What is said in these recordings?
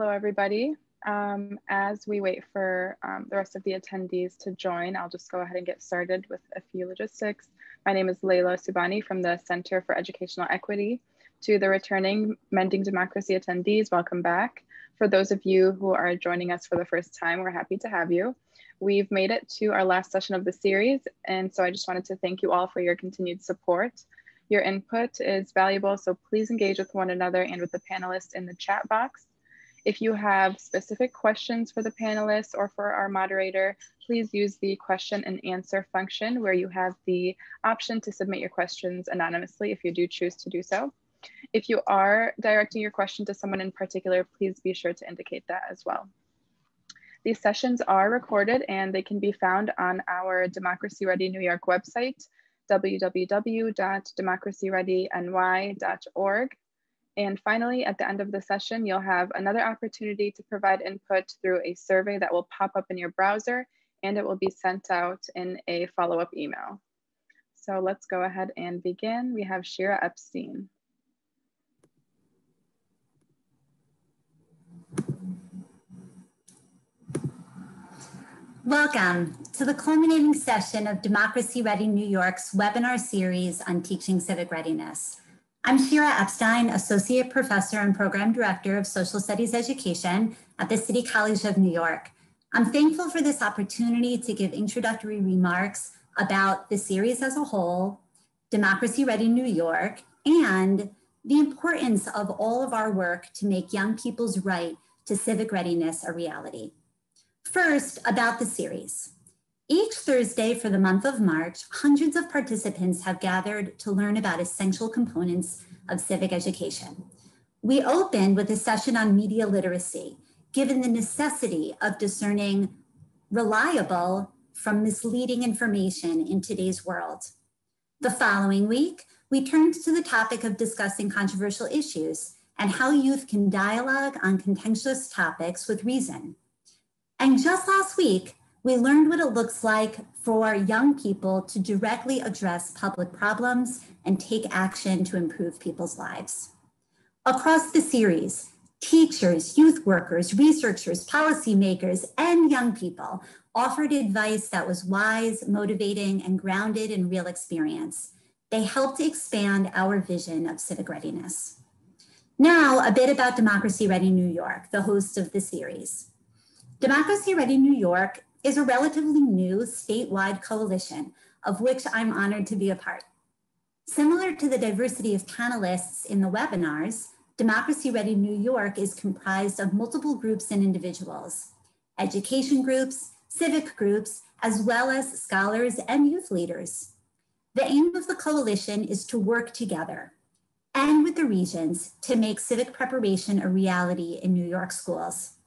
Hello, everybody. Um, as we wait for um, the rest of the attendees to join, I'll just go ahead and get started with a few logistics. My name is Leila Subani from the Center for Educational Equity. To the returning Mending Democracy attendees, welcome back. For those of you who are joining us for the first time, we're happy to have you. We've made it to our last session of the series, and so I just wanted to thank you all for your continued support. Your input is valuable, so please engage with one another and with the panelists in the chat box. If you have specific questions for the panelists or for our moderator, please use the question and answer function where you have the option to submit your questions anonymously if you do choose to do so. If you are directing your question to someone in particular, please be sure to indicate that as well. These sessions are recorded and they can be found on our Democracy Ready New York website, www.democracyreadyny.org. And finally, at the end of the session, you'll have another opportunity to provide input through a survey that will pop up in your browser and it will be sent out in a follow-up email. So let's go ahead and begin. We have Shira Epstein. Welcome to the culminating session of Democracy Ready New York's webinar series on teaching civic readiness. I'm Shira Epstein, Associate Professor and Program Director of Social Studies Education at the City College of New York. I'm thankful for this opportunity to give introductory remarks about the series as a whole, Democracy Ready New York, and the importance of all of our work to make young people's right to civic readiness a reality. First, about the series. Each Thursday for the month of March, hundreds of participants have gathered to learn about essential components of civic education. We opened with a session on media literacy, given the necessity of discerning reliable from misleading information in today's world. The following week, we turned to the topic of discussing controversial issues and how youth can dialogue on contentious topics with reason. And just last week, we learned what it looks like for young people to directly address public problems and take action to improve people's lives. Across the series, teachers, youth workers, researchers, policymakers, and young people offered advice that was wise, motivating, and grounded in real experience. They helped expand our vision of civic readiness. Now, a bit about Democracy Ready New York, the host of the series. Democracy Ready New York is a relatively new statewide coalition of which I'm honored to be a part. Similar to the diversity of panelists in the webinars, Democracy Ready New York is comprised of multiple groups and individuals, education groups, civic groups, as well as scholars and youth leaders. The aim of the coalition is to work together and with the regions to make civic preparation a reality in New York schools.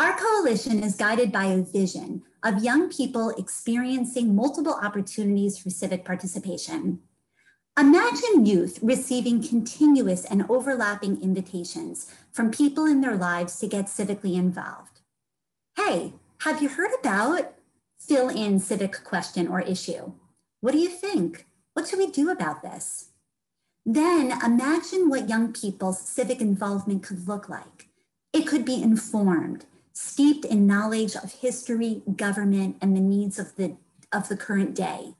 Our coalition is guided by a vision of young people experiencing multiple opportunities for civic participation. Imagine youth receiving continuous and overlapping invitations from people in their lives to get civically involved. Hey, have you heard about fill in civic question or issue? What do you think? What should we do about this? Then imagine what young people's civic involvement could look like. It could be informed, steeped in knowledge of history, government, and the needs of the, of the current day.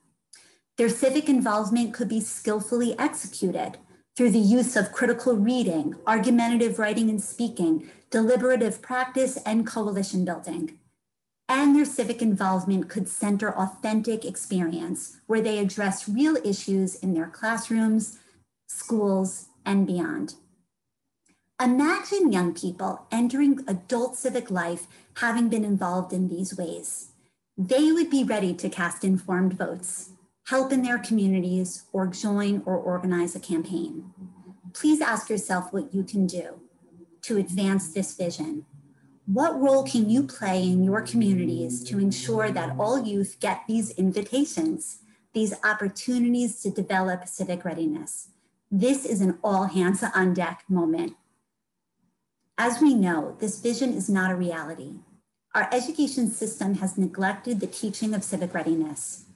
Their civic involvement could be skillfully executed through the use of critical reading, argumentative writing and speaking, deliberative practice, and coalition building. And their civic involvement could center authentic experience where they address real issues in their classrooms, schools, and beyond. Imagine young people entering adult civic life having been involved in these ways. They would be ready to cast informed votes, help in their communities, or join or organize a campaign. Please ask yourself what you can do to advance this vision. What role can you play in your communities to ensure that all youth get these invitations, these opportunities to develop civic readiness? This is an all hands on deck moment as we know, this vision is not a reality. Our education system has neglected the teaching of civic readiness.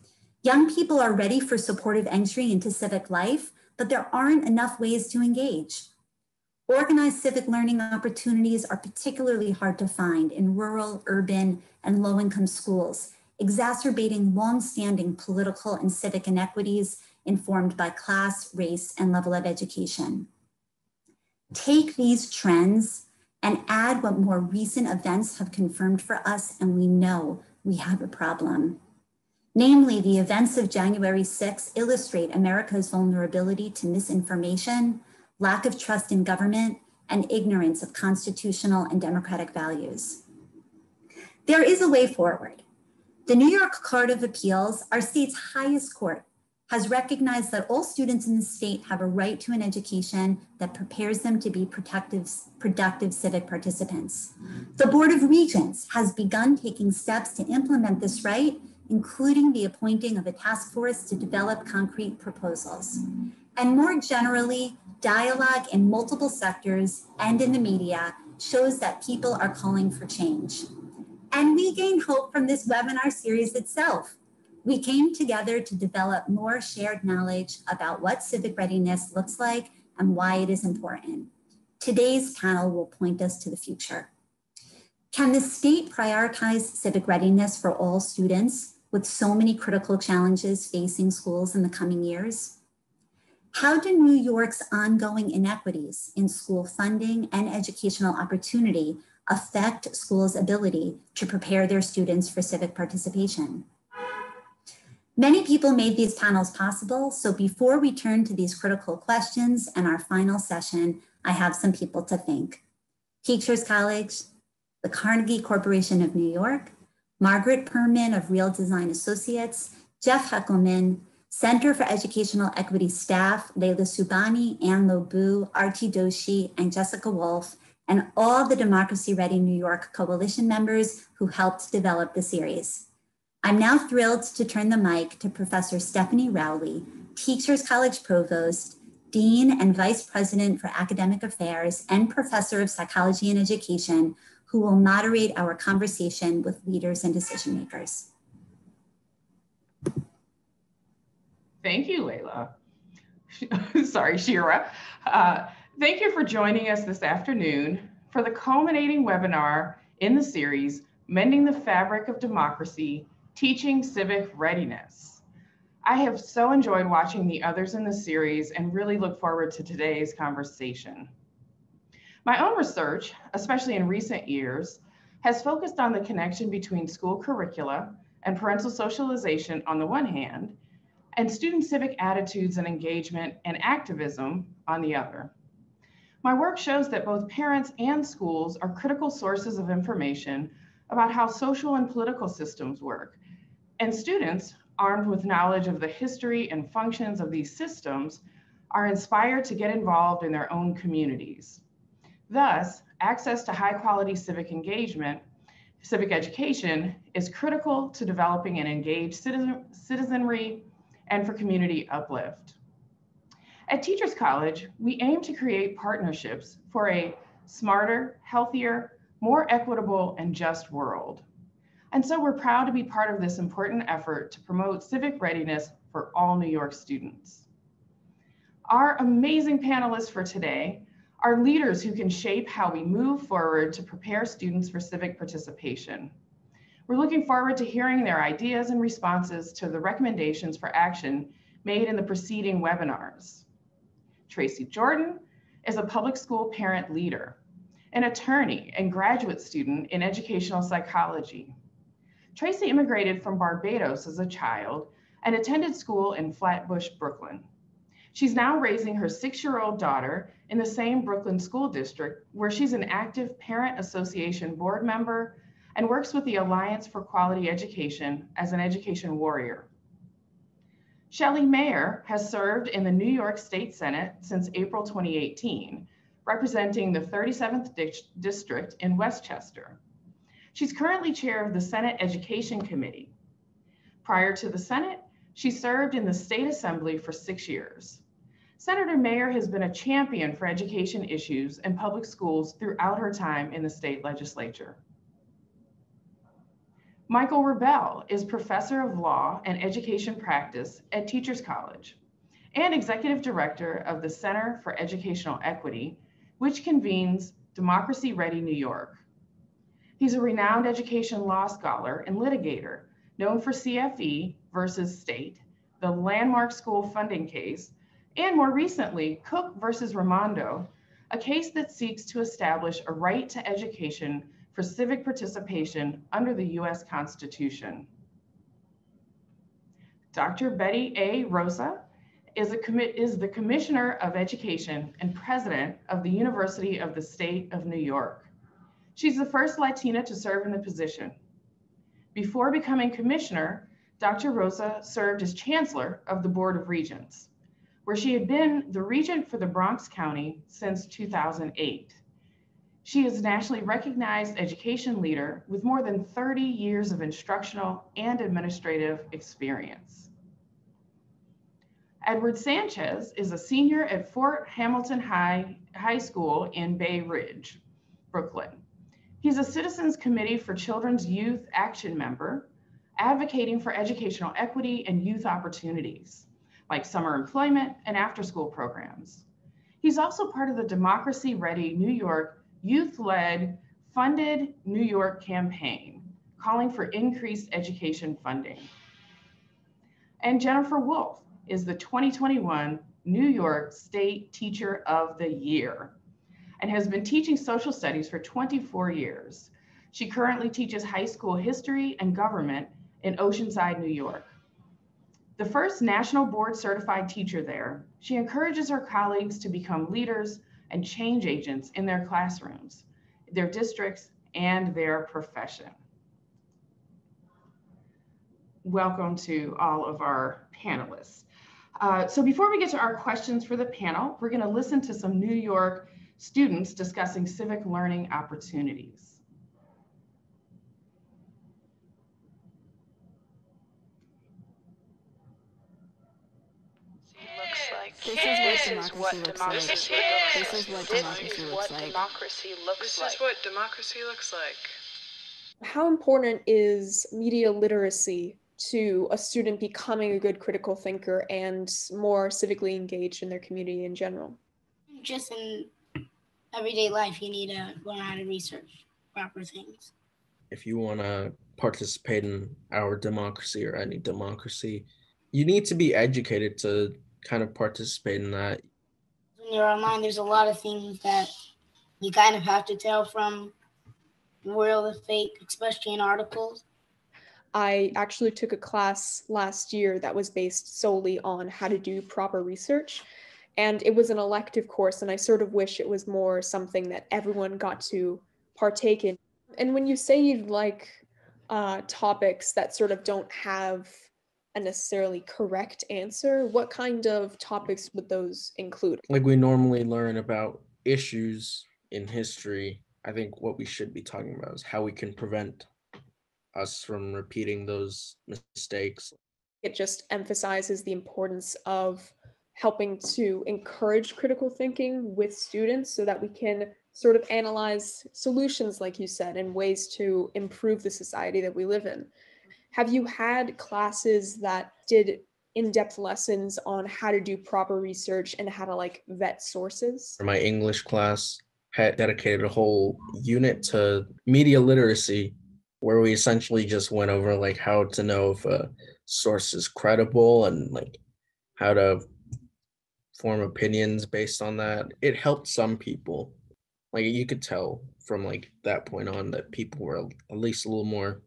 Young people are ready for supportive entry into civic life, but there aren't enough ways to engage. Organized civic learning opportunities are particularly hard to find in rural, urban, and low-income schools, exacerbating long-standing political and civic inequities informed by class, race, and level of education. Take these trends and add what more recent events have confirmed for us, and we know we have a problem. Namely, the events of January 6 illustrate America's vulnerability to misinformation, lack of trust in government, and ignorance of constitutional and democratic values. There is a way forward. The New York Court of Appeals, our state's highest court, has recognized that all students in the state have a right to an education that prepares them to be productive, productive civic participants. The Board of Regents has begun taking steps to implement this right, including the appointing of a task force to develop concrete proposals. And more generally, dialogue in multiple sectors and in the media shows that people are calling for change. And we gain hope from this webinar series itself. We came together to develop more shared knowledge about what civic readiness looks like and why it is important. Today's panel will point us to the future. Can the state prioritize civic readiness for all students with so many critical challenges facing schools in the coming years? How do New York's ongoing inequities in school funding and educational opportunity affect schools' ability to prepare their students for civic participation? Many people made these panels possible, so before we turn to these critical questions and our final session, I have some people to thank. Teachers College, the Carnegie Corporation of New York, Margaret Perman of Real Design Associates, Jeff Heckelman, Center for Educational Equity staff, Leila Subani, Ann Lobu, Arti Doshi, and Jessica Wolf, and all the Democracy Ready New York Coalition members who helped develop the series. I'm now thrilled to turn the mic to Professor Stephanie Rowley, Teachers College Provost, Dean and Vice President for Academic Affairs, and Professor of Psychology and Education, who will moderate our conversation with leaders and decision makers. Thank you, Layla. Sorry, Shira. Uh, thank you for joining us this afternoon for the culminating webinar in the series, Mending the Fabric of Democracy teaching civic readiness. I have so enjoyed watching the others in the series and really look forward to today's conversation. My own research, especially in recent years, has focused on the connection between school curricula and parental socialization on the one hand, and student civic attitudes and engagement and activism on the other. My work shows that both parents and schools are critical sources of information about how social and political systems work and students, armed with knowledge of the history and functions of these systems, are inspired to get involved in their own communities. Thus, access to high quality civic engagement, civic education is critical to developing an engaged citizen, citizenry and for community uplift. At Teachers College, we aim to create partnerships for a smarter, healthier, more equitable, and just world. And so we're proud to be part of this important effort to promote civic readiness for all New York students. Our amazing panelists for today are leaders who can shape how we move forward to prepare students for civic participation. We're looking forward to hearing their ideas and responses to the recommendations for action made in the preceding webinars. Tracy Jordan is a public school parent leader, an attorney and graduate student in educational psychology. Tracy immigrated from Barbados as a child and attended school in Flatbush, Brooklyn. She's now raising her six year old daughter in the same Brooklyn school district, where she's an active Parent Association board member and works with the Alliance for Quality Education as an education warrior. Shelley Mayer has served in the New York State Senate since April 2018, representing the 37th district in Westchester. She's currently chair of the Senate Education Committee. Prior to the Senate, she served in the State Assembly for six years. Senator Mayer has been a champion for education issues and public schools throughout her time in the state legislature. Michael Rebell is professor of law and education practice at Teachers College and executive director of the Center for Educational Equity, which convenes Democracy Ready New York. He's a renowned education law scholar and litigator, known for CFE versus state, the landmark school funding case, and more recently, Cook versus Raimondo, a case that seeks to establish a right to education for civic participation under the US Constitution. Dr. Betty A. Rosa is, a is the Commissioner of Education and President of the University of the State of New York. She's the first Latina to serve in the position. Before becoming Commissioner, Dr. Rosa served as Chancellor of the Board of Regents, where she had been the Regent for the Bronx County since 2008. She is a nationally recognized education leader with more than 30 years of instructional and administrative experience. Edward Sanchez is a senior at Fort Hamilton High, High School in Bay Ridge, Brooklyn. He's a Citizens Committee for Children's Youth Action member advocating for educational equity and youth opportunities, like summer employment and after school programs. He's also part of the Democracy Ready New York youth led funded New York campaign calling for increased education funding. And Jennifer Wolf is the 2021 New York State Teacher of the Year and has been teaching social studies for 24 years. She currently teaches high school history and government in Oceanside, New York. The first national board certified teacher there, she encourages her colleagues to become leaders and change agents in their classrooms, their districts, and their profession. Welcome to all of our panelists. Uh, so before we get to our questions for the panel, we're gonna listen to some New York students discussing civic learning opportunities. This is what democracy looks like. This is what democracy looks like. democracy looks like. This is what democracy looks like. How important is media literacy to a student becoming a good critical thinker and more civically engaged in their community in general? Just in everyday life, you need to learn how to research proper things. If you want to participate in our democracy or any democracy, you need to be educated to kind of participate in that. When you're online, there's a lot of things that you kind of have to tell from real to fake, especially in articles. I actually took a class last year that was based solely on how to do proper research. And it was an elective course, and I sort of wish it was more something that everyone got to partake in. And when you say you'd like uh, topics that sort of don't have a necessarily correct answer, what kind of topics would those include? Like we normally learn about issues in history, I think what we should be talking about is how we can prevent us from repeating those mistakes. It just emphasizes the importance of helping to encourage critical thinking with students so that we can sort of analyze solutions, like you said, and ways to improve the society that we live in. Have you had classes that did in-depth lessons on how to do proper research and how to like vet sources? My English class had dedicated a whole unit to media literacy where we essentially just went over like how to know if a source is credible and like how to form opinions based on that. It helped some people. Like you could tell from like that point on that people were at least a little more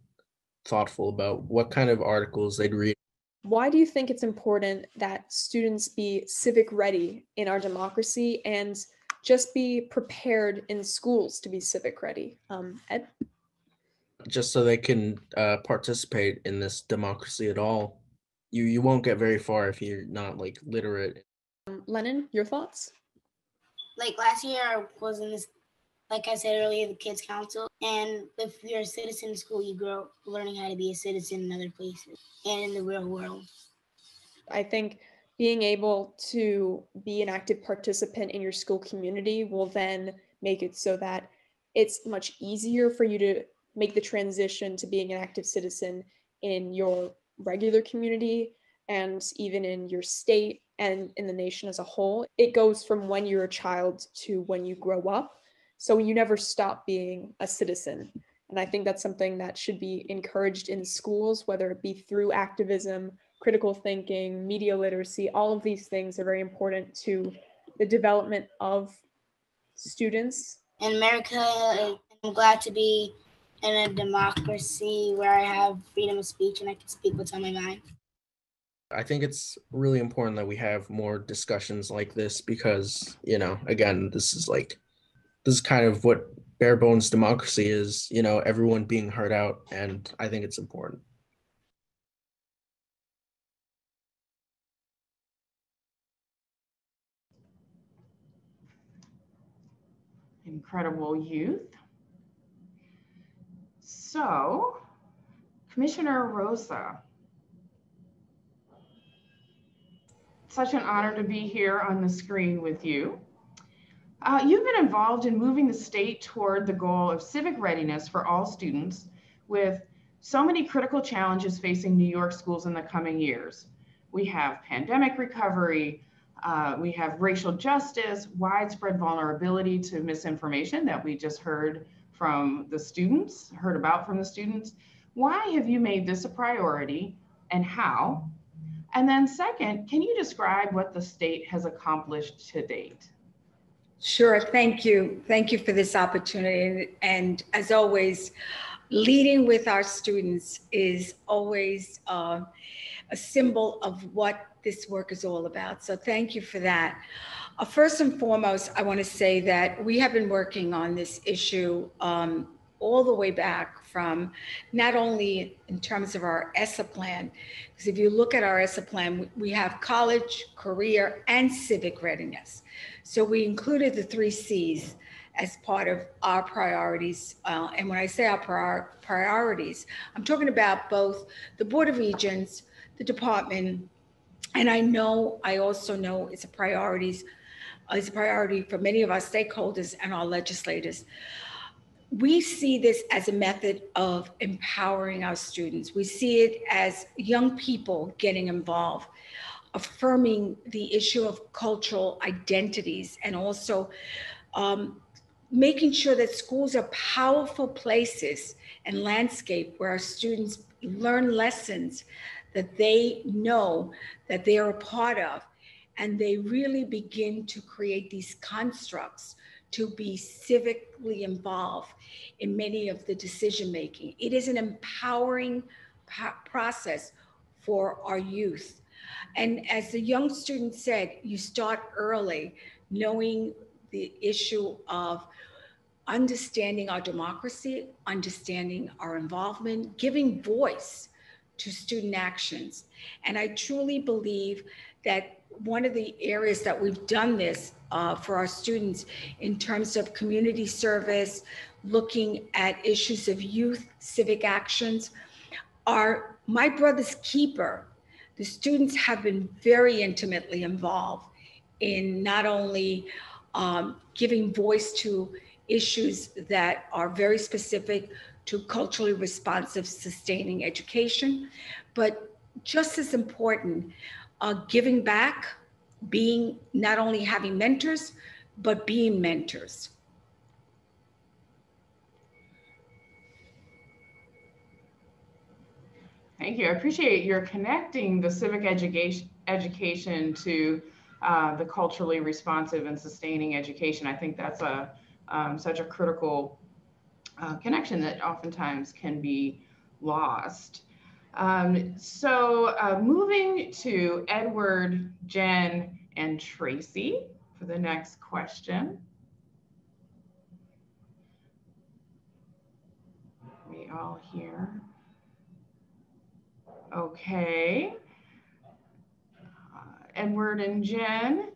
thoughtful about what kind of articles they'd read. Why do you think it's important that students be civic ready in our democracy and just be prepared in schools to be civic ready? Um, Ed? Just so they can uh, participate in this democracy at all. You you won't get very far if you're not like literate. Um, Lennon, your thoughts? Like last year, I was in this like I said earlier, the Kids Council. And if you're a citizen in school, you grow learning how to be a citizen in other places and in the real world. I think being able to be an active participant in your school community will then make it so that it's much easier for you to make the transition to being an active citizen in your regular community and even in your state and in the nation as a whole. It goes from when you're a child to when you grow up. So you never stop being a citizen. And I think that's something that should be encouraged in schools, whether it be through activism, critical thinking, media literacy. All of these things are very important to the development of students. In America, I'm glad to be in a democracy where I have freedom of speech and I can speak what's on my mind. I think it's really important that we have more discussions like this because, you know, again, this is like, this is kind of what bare bones democracy is, you know, everyone being heard out. And I think it's important. Incredible youth. So, Commissioner Rosa, such an honor to be here on the screen with you. Uh, you've been involved in moving the state toward the goal of civic readiness for all students with so many critical challenges facing New York schools in the coming years. We have pandemic recovery, uh, we have racial justice, widespread vulnerability to misinformation that we just heard from the students, heard about from the students. Why have you made this a priority and how? And then second, can you describe what the state has accomplished to date? Sure, thank you. Thank you for this opportunity. And as always, leading with our students is always uh, a symbol of what this work is all about. So thank you for that. Uh, first and foremost, I want to say that we have been working on this issue um, all the way back from not only in terms of our ESSA plan, because if you look at our ESSA plan, we have college, career, and civic readiness. So we included the three C's as part of our priorities. Uh, and when I say our prior- priorities, I'm talking about both the Board of Regents, the department, and I know, I also know it's a priorities, it's a priority for many of our stakeholders and our legislators we see this as a method of empowering our students. We see it as young people getting involved, affirming the issue of cultural identities, and also um, making sure that schools are powerful places and landscape where our students learn lessons that they know that they are a part of, and they really begin to create these constructs to be civically involved in many of the decision making. It is an empowering process for our youth. And as the young student said, you start early knowing the issue of understanding our democracy, understanding our involvement, giving voice to student actions. And I truly believe that one of the areas that we've done this uh, for our students in terms of community service, looking at issues of youth civic actions, are My Brother's Keeper. The students have been very intimately involved in not only um, giving voice to issues that are very specific to culturally responsive, sustaining education, but just as important, uh, giving back, being not only having mentors, but being mentors. Thank you. I appreciate your connecting the civic education education to uh, the culturally responsive and sustaining education. I think that's a um, such a critical uh, connection that oftentimes can be lost. Um, so uh, moving to Edward, Jen, and Tracy for the next question. We all here. Okay. Uh, Edward and Jen,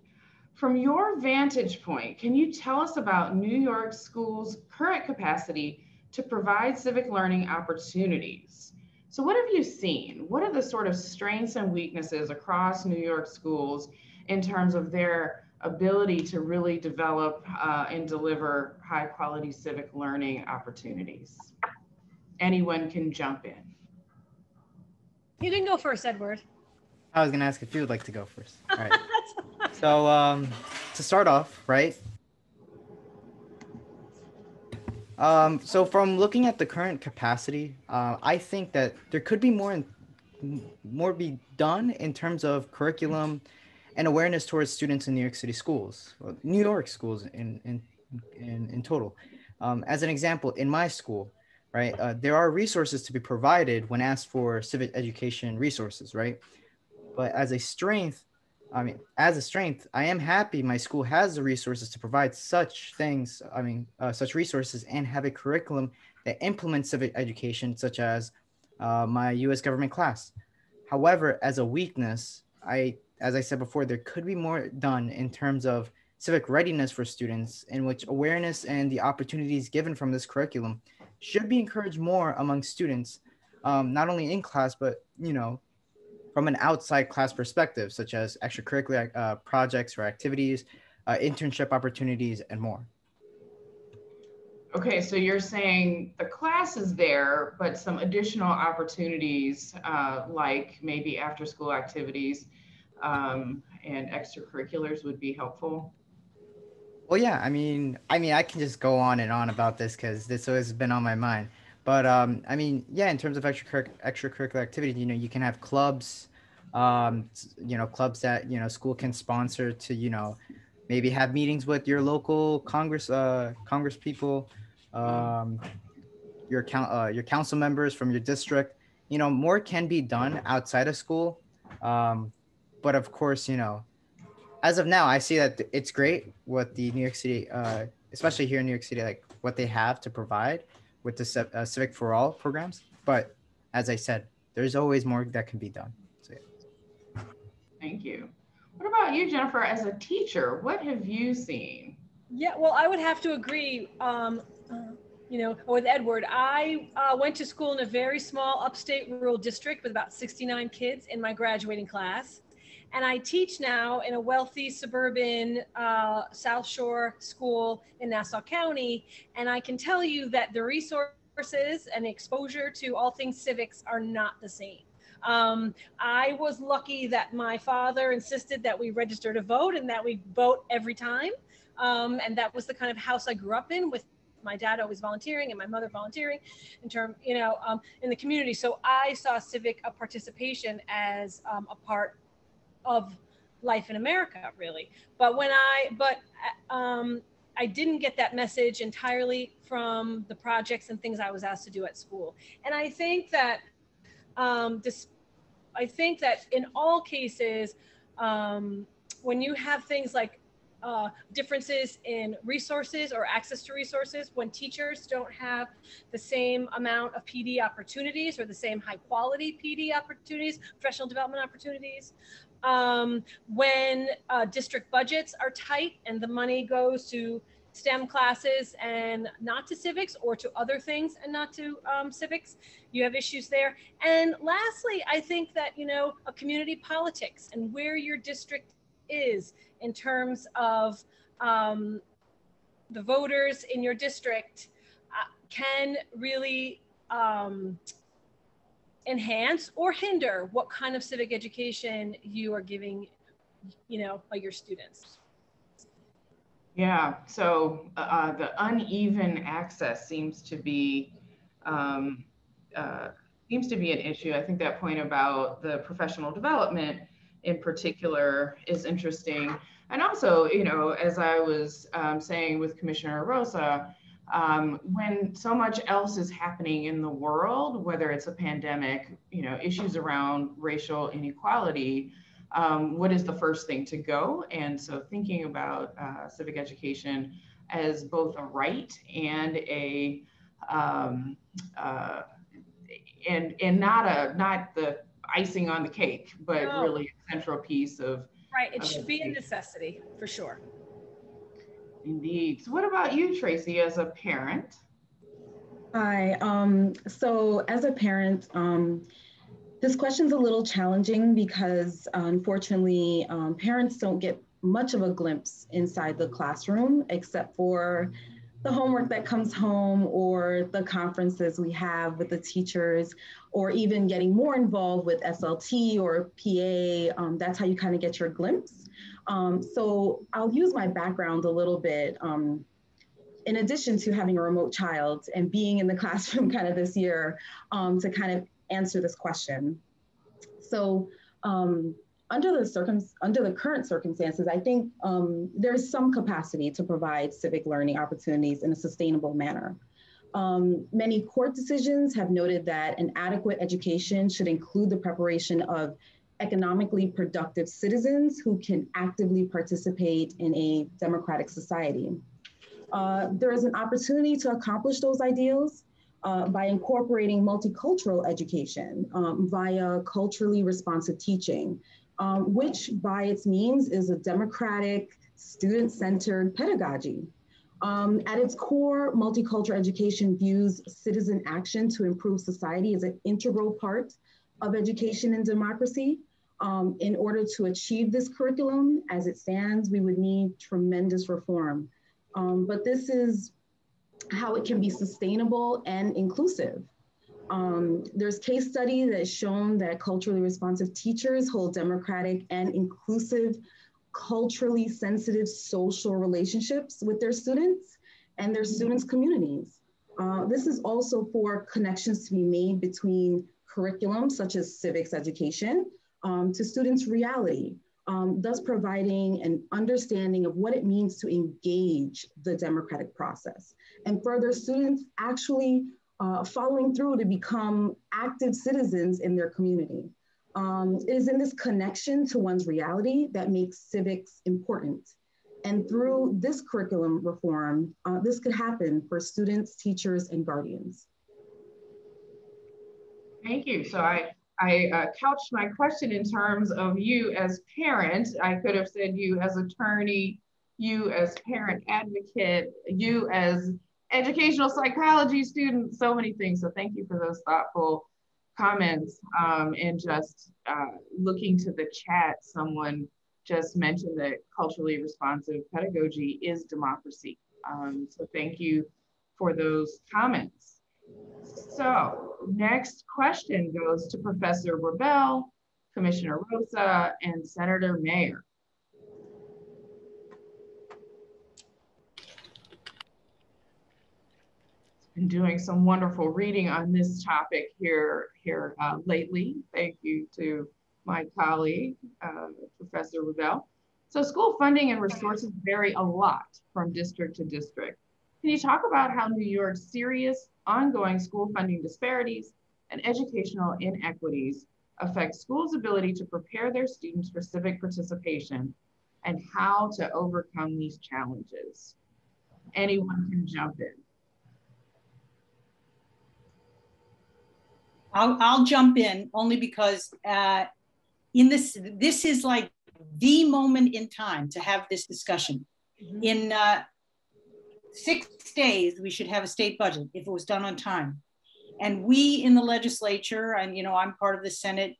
from your vantage point, can you tell us about New York schools' current capacity to provide civic learning opportunities? So, what have you seen? What are the sort of strengths and weaknesses across New York schools in terms of their ability to really develop uh, and deliver high quality civic learning opportunities? Anyone can jump in. You can go first, Edward. I was gonna ask if you would like to go first. All right. so um, to start off, right? Um, so from looking at the current capacity, uh, I think that there could be more, in, more be done in terms of curriculum and awareness towards students in New York City schools, New York schools in in in, in total. Um, as an example, in my school, right, uh, there are resources to be provided when asked for civic education resources, right? But as a strength, I mean, as a strength, I am happy my school has the resources to provide such things, I mean, uh, such resources and have a curriculum that implements civic education, such as uh, my US government class. However, as a weakness, I, as I said before, there could be more done in terms of civic readiness for students, in which awareness and the opportunities given from this curriculum should be encouraged more among students, um, not only in class, but, you know, from an outside class perspective, such as extracurricular uh, projects or activities, uh, internship opportunities, and more. Okay, so you're saying the class is there, but some additional opportunities uh, like maybe after school activities um, and extracurriculars would be helpful? Well, yeah, I mean, I mean, I can just go on and on about this because this has been on my mind. But um, I mean, yeah, in terms of extracurricular, extracurricular activity, you know, you can have clubs, um, you know, clubs that you know school can sponsor to, you know, maybe have meetings with your local Congress, uh, Congress people, um, your count, uh, your council members from your district. You know, more can be done outside of school, um, but of course, you know, as of now, I see that it's great what the New York City, uh, especially here in New York City, like what they have to provide with the uh, Civic for All programs. But as I said, there's always more that can be done. Thank you. What about you, Jennifer, as a teacher? What have you seen? Yeah, well, I would have to agree. Um, uh, you know, with Edward, I uh, went to school in a very small upstate rural district with about 69 kids in my graduating class. And I teach now in a wealthy suburban uh, South Shore school in Nassau County. And I can tell you that the resources and exposure to all things civics are not the same. Um, I was lucky that my father insisted that we register to vote and that we vote every time. Um, and that was the kind of house I grew up in with my dad always volunteering and my mother volunteering in term you know um, in the community so i saw civic participation as um, a part of life in America, really. But when I, but um, I didn't get that message entirely from the projects and things I was asked to do at school. And I think that um, I think that in all cases, um, when you have things like uh, differences in resources or access to resources when teachers don't have the same amount of PD opportunities or the same high quality PD opportunities, professional development opportunities, um, when uh, district budgets are tight and the money goes to STEM classes and not to civics or to other things and not to um, civics. You have issues there. And lastly, I think that, you know, a community politics and where your district is in terms of um, the voters in your district uh, can really um, enhance or hinder what kind of civic education you are giving, you know, by your students. Yeah, so uh, uh, the uneven access seems to be um, uh, seems to be an issue. I think that point about the professional development in particular is interesting. And also, you know, as I was um, saying with Commissioner Rosa, um, when so much else is happening in the world, whether it's a pandemic, you know, issues around racial inequality, um, what is the first thing to go? And so thinking about uh, civic education as both a right and a um, uh, and and not a not the icing on the cake, but no. really a central piece of right. It should be a necessity for sure. Indeed. So what about you, Tracy, as a parent? Hi. Um, so as a parent, um, this question's a little challenging because unfortunately, um, parents don't get much of a glimpse inside the classroom except for the homework that comes home or the conferences we have with the teachers or even getting more involved with SLT or PA. Um, that's how you kind of get your glimpse. Um, so I'll use my background a little bit. Um, in addition to having a remote child and being in the classroom kind of this year um, to kind of answer this question. So um, under the circum under the current circumstances, I think um, there's some capacity to provide civic learning opportunities in a sustainable manner. Um, many court decisions have noted that an adequate education should include the preparation of economically productive citizens who can actively participate in a democratic society. Uh, there is an opportunity to accomplish those ideals uh, by incorporating multicultural education um, via culturally responsive teaching um, which by its means is a democratic, student-centered pedagogy. Um, at its core, multicultural education views citizen action to improve society as an integral part of education and democracy. Um, in order to achieve this curriculum as it stands, we would need tremendous reform. Um, but this is how it can be sustainable and inclusive. Um, there's case study that's shown that culturally responsive teachers hold democratic and inclusive, culturally sensitive social relationships with their students and their students' communities. Uh, this is also for connections to be made between curriculum, such as civics education, um, to students' reality, um, thus providing an understanding of what it means to engage the democratic process. And further, students actually uh, following through to become active citizens in their community. Um, it is in this connection to one's reality that makes civics important. And through this curriculum reform, uh, this could happen for students, teachers, and guardians. Thank you. So I, I uh, couched my question in terms of you as parent. I could have said you as attorney, you as parent advocate, you as educational psychology student, so many things. So thank you for those thoughtful comments um, and just uh, looking to the chat, someone just mentioned that culturally responsive pedagogy is democracy. Um, so thank you for those comments. So next question goes to Professor Rebell, Commissioner Rosa, and Senator Mayer. been doing some wonderful reading on this topic here, here uh, lately. Thank you to my colleague, uh, Professor Rebell. So school funding and resources vary a lot from district to district. Can you talk about how New York's serious ongoing school funding disparities and educational inequities affect schools' ability to prepare their students for civic participation and how to overcome these challenges? Anyone can jump in. I'll, I'll jump in only because uh, in this this is like the moment in time to have this discussion. Mm-hmm. In uh, six days, we should have a state budget if it was done on time. And we in the legislature, and you know, I'm part of the Senate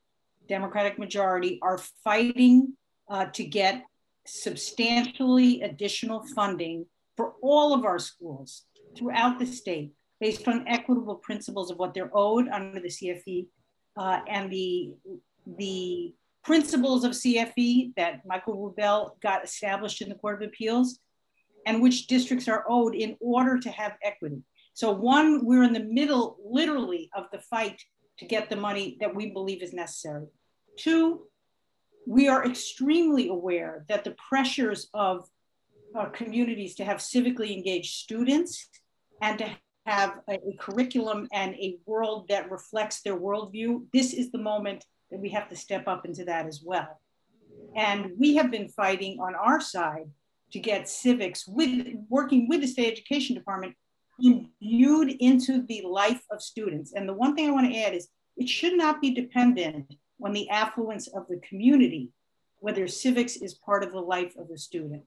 Democratic majority, are fighting uh, to get substantially additional funding for all of our schools throughout the state based on equitable principles of what they're owed under the CFE uh, and the, the principles of CFE that Michael Rebell got established in the Court of Appeals and which districts are owed in order to have equity. So one, we're in the middle, literally, of the fight to get the money that we believe is necessary. Two, we are extremely aware that the pressures of uh, communities to have civically engaged students and to have a, a curriculum and a world that reflects their worldview, this is the moment that we have to step up into that as well. And we have been fighting on our side to get civics with working with the state education department imbued into the life of students. And the one thing I want to add is it should not be dependent on the affluence of the community, whether civics is part of the life of the student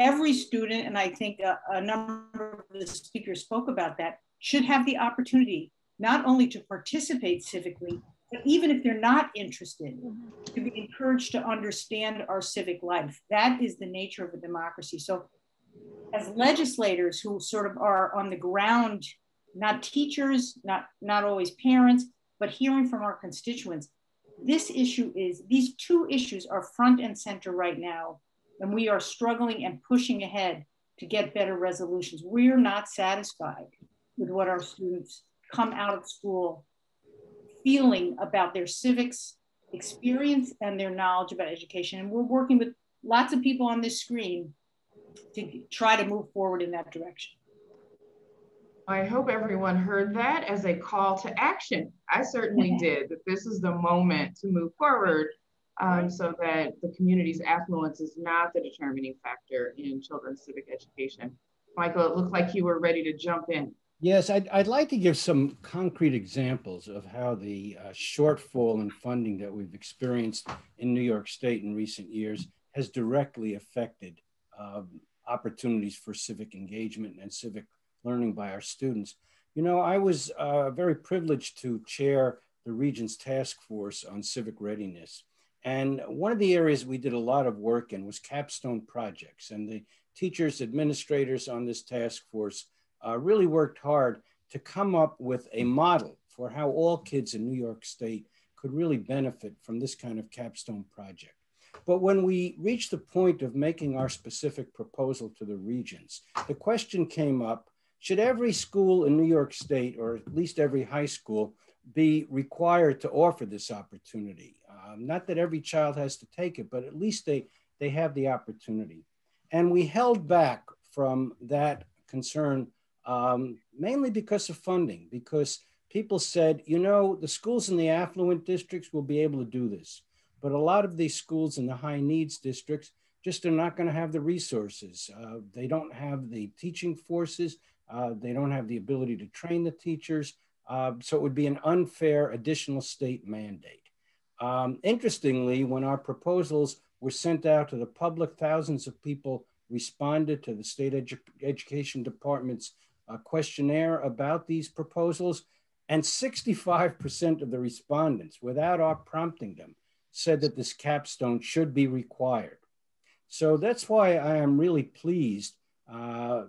every student, and I think a, a number of the speakers spoke about that, should have the opportunity not only to participate civically, even if they're not interested, mm-hmm. to be encouraged to understand our civic life. That is the nature of a democracy. So as legislators who sort of are on the ground, not teachers, not, not always parents, but hearing from our constituents, this issue is, these two issues are front and center right now. And we are struggling and pushing ahead to get better resolutions. We're not satisfied with what our students come out of school feeling about their civics experience and their knowledge about education. And we're working with lots of people on this screen to try to move forward in that direction. I hope everyone heard that as a call to action. I certainly did, that this is the moment to move forward um, so that the community's affluence is not the determining factor in children's civic education. Michael, it looked like you were ready to jump in. Yes, I'd, I'd like to give some concrete examples of how the uh, shortfall in funding that we've experienced in New York State in recent years has directly affected um, opportunities for civic engagement and civic learning by our students. You know, I was uh, very privileged to chair the Regents Task Force on Civic Readiness. And one of the areas we did a lot of work in was capstone projects. And the teachers, administrators on this task force uh, really worked hard to come up with a model for how all kids in New York State could really benefit from this kind of capstone project. But when we reached the point of making our specific proposal to the regents, the question came up, should every school in New York State, or at least every high school, be required to offer this opportunity? Um, not that every child has to take it, but at least they, they have the opportunity. And we held back from that concern um, mainly because of funding, because people said, you know, the schools in the affluent districts will be able to do this. But a lot of these schools in the high needs districts just are not going to have the resources. Uh, they don't have the teaching forces. Uh, they don't have the ability to train the teachers. Uh, so it would be an unfair additional state mandate. Um, interestingly, when our proposals were sent out to the public, thousands of people responded to the state edu education department's uh, questionnaire about these proposals. And 65% of the respondents, without our prompting them, said that this capstone should be required. So that's why I am really pleased, uh,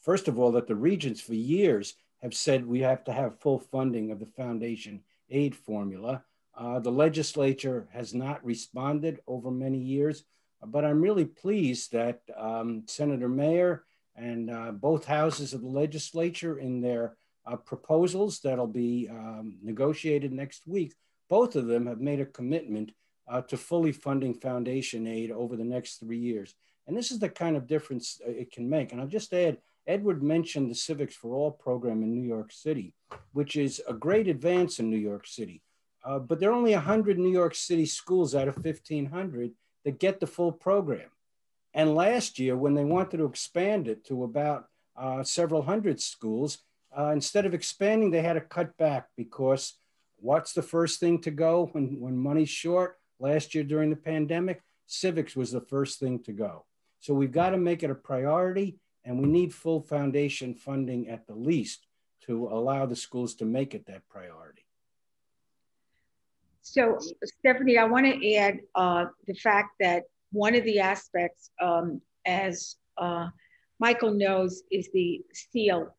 first of all, that the regents for years have said we have to have full funding of the foundation aid formula. Uh, the legislature has not responded over many years, but I'm really pleased that um, Senator Mayer and uh, both houses of the legislature in their uh, proposals that'll be um, negotiated next week, both of them have made a commitment uh, to fully funding foundation aid over the next three years. And this is the kind of difference uh, it can make. And I'll just add, Edward mentioned the Civics for All program in New York City, which is a great advance in New York City. Uh, but there are only 100 New York City schools out of 1,500 that get the full program. And last year, when they wanted to expand it to about uh, several hundred schools, uh, instead of expanding, they had to cut back because what's the first thing to go when, when money's short? Last year during the pandemic, civics was the first thing to go. So we've got to make it a priority and we need full foundation funding at the least to allow the schools to make it that priority. So, Stephanie, I want to add uh, the fact that one of the aspects, um, as uh, Michael knows, is the seal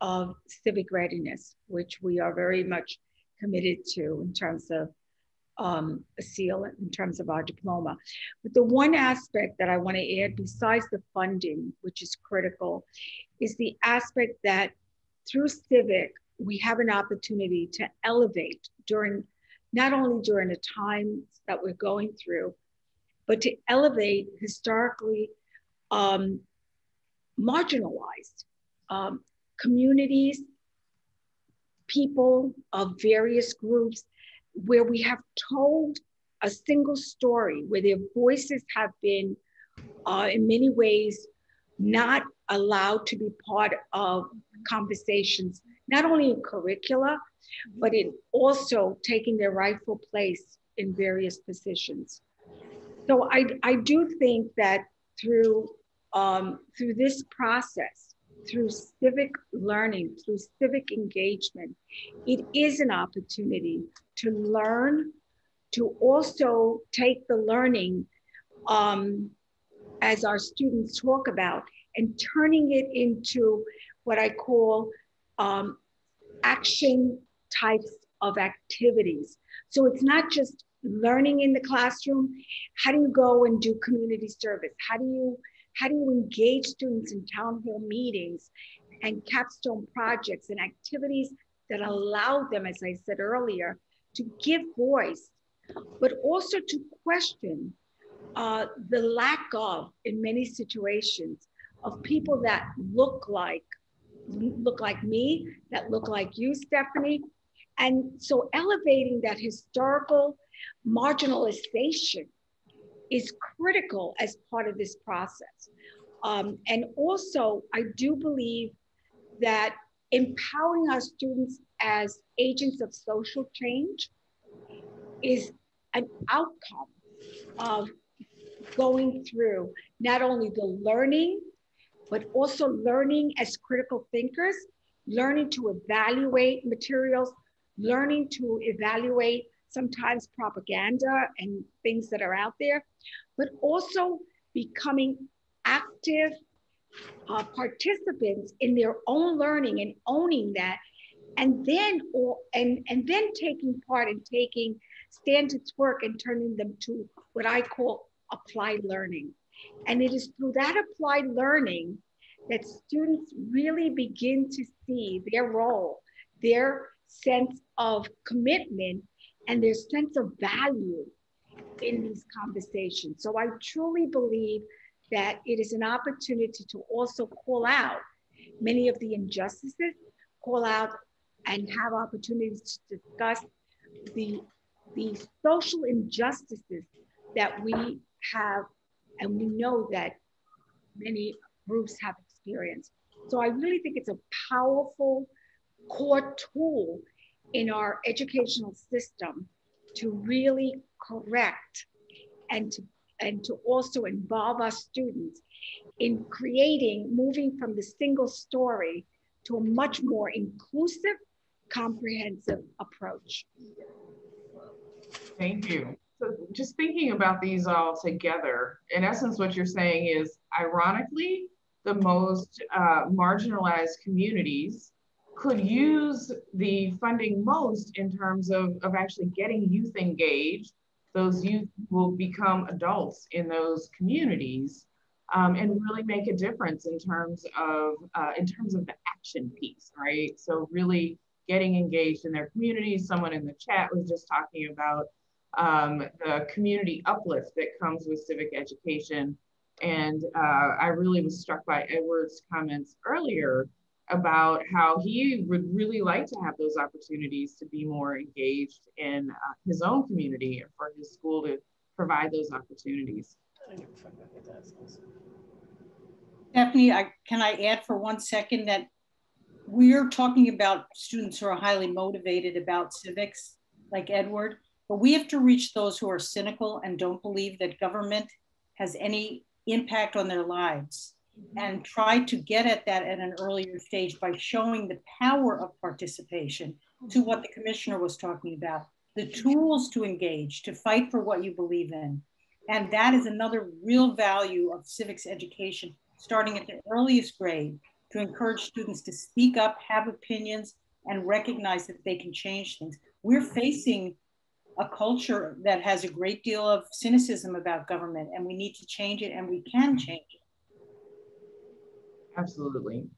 of civic readiness, which we are very much committed to in terms of um, a seal in terms of our diploma. But the one aspect that I want to add, besides the funding, which is critical, is the aspect that through civic, we have an opportunity to elevate during, not only during the times that we're going through, but to elevate historically um, marginalized um, communities, people of various groups where we have told a single story, where their voices have been, uh, in many ways, not allowed to be part of conversations, not only in curricula, but in also taking their rightful place in various positions. So I, I do think that through, um, through this process, through civic learning, through civic engagement, it is an opportunity to learn, to also take the learning um, as our students talk about and turning it into what I call um, action types of activities. So it's not just learning in the classroom. How do you go and do community service? How do you how do you engage students in town hall meetings and capstone projects and activities that allow them, as I said earlier, to give voice, but also to question uh, the lack of, in many situations, of people that look like look like me, that look like you, Stephanie. And so elevating that historical marginalization is critical as part of this process. Um, and also, I do believe that empowering our students as agents of social change is an outcome of going through not only the learning, but also learning as critical thinkers, learning to evaluate materials, learning to evaluate sometimes propaganda and things that are out there, but also becoming active uh, participants in their own learning and owning that and then or and and then taking part in taking standards work and turning them to what i call applied learning. And it is through that applied learning that students really begin to see their role their sense of commitment and their sense of value in these conversations so i truly believe that it is an opportunity to also call out many of the injustices, call out and have opportunities to discuss the, the social injustices that we have and we know that many groups have experienced. So I really think it's a powerful core tool in our educational system to really correct and to and to also involve our students in creating, moving from the single story to a much more inclusive, comprehensive approach. Thank you. So just thinking about these all together, in essence, what you're saying is, ironically, the most uh, marginalized communities could use the funding most in terms of, of actually getting youth engaged those youth will become adults in those communities um, and really make a difference in terms of uh, in terms of the action piece, right? So really getting engaged in their communities. Someone in the chat was just talking about um, the community uplift that comes with civic education. And uh, I really was struck by Edward's comments earlier about how he would really like to have those opportunities to be more engaged in uh, his own community and for his school to provide those opportunities. Stephanie, I, can I add for one second that we're talking about students who are highly motivated about civics, like Edward, but we have to reach those who are cynical and don't believe that government has any impact on their lives and try to get at that at an earlier stage by showing the power of participation to what the commissioner was talking about, the tools to engage, to fight for what you believe in. And that is another real value of civics education, starting at the earliest grade, to encourage students to speak up, have opinions, and recognize that they can change things. We're facing a culture that has a great deal of cynicism about government, and we need to change it, and we can change it. Absolutely.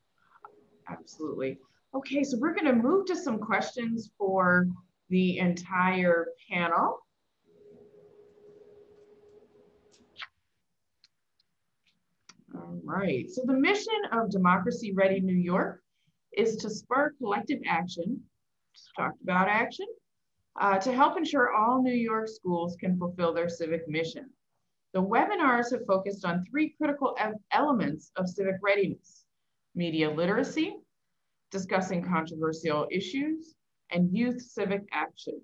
Absolutely. Okay, so we're going to move to some questions for the entire panel. All right, so the mission of Democracy Ready New York is to spur collective action, just talked about action, uh, to help ensure all New York schools can fulfill their civic mission. The webinars have focused on three critical elements of civic readiness, media literacy, discussing controversial issues, and youth civic action.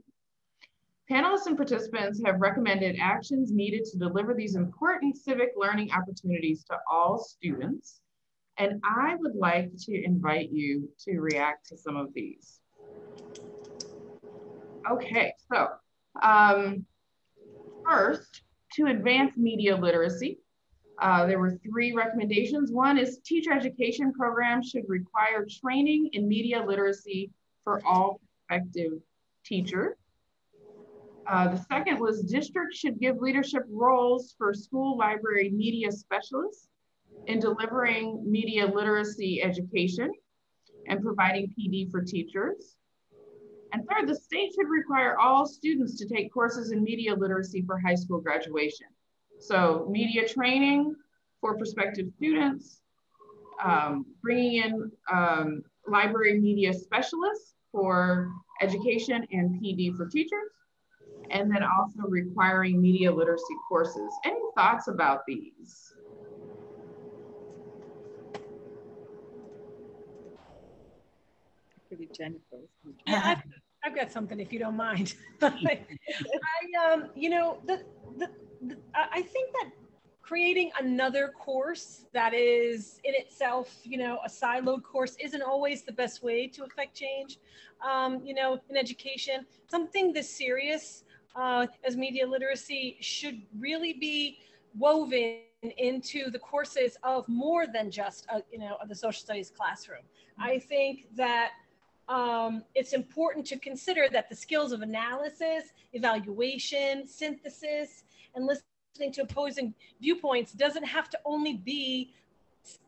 Panelists and participants have recommended actions needed to deliver these important civic learning opportunities to all students. And I would like to invite you to react to some of these. Okay, so um, first, to advance media literacy, Uh, there were three recommendations. One is teacher education programs should require training in media literacy for all prospective teachers. Uh, the second was districts should give leadership roles for school library media specialists in delivering media literacy education and providing PD for teachers. And third, the state should require all students to take courses in media literacy for high school graduation. So media training for prospective students, um, bringing in um, library media specialists for education and PD for teachers, and then also requiring media literacy courses. Any thoughts about these? Jennifer. Yeah, I've, I've, got something if you don't mind. I, um, you know, the, the, the, I think that creating another course that is in itself, you know, a siloed course isn't always the best way to affect change. Um, you know, in education, something this serious uh, as media literacy should really be woven into the courses of more than just, a, you know, the social studies classroom. I think that um, it's important to consider that the skills of analysis, evaluation, synthesis, and listening to opposing viewpoints doesn't have to only be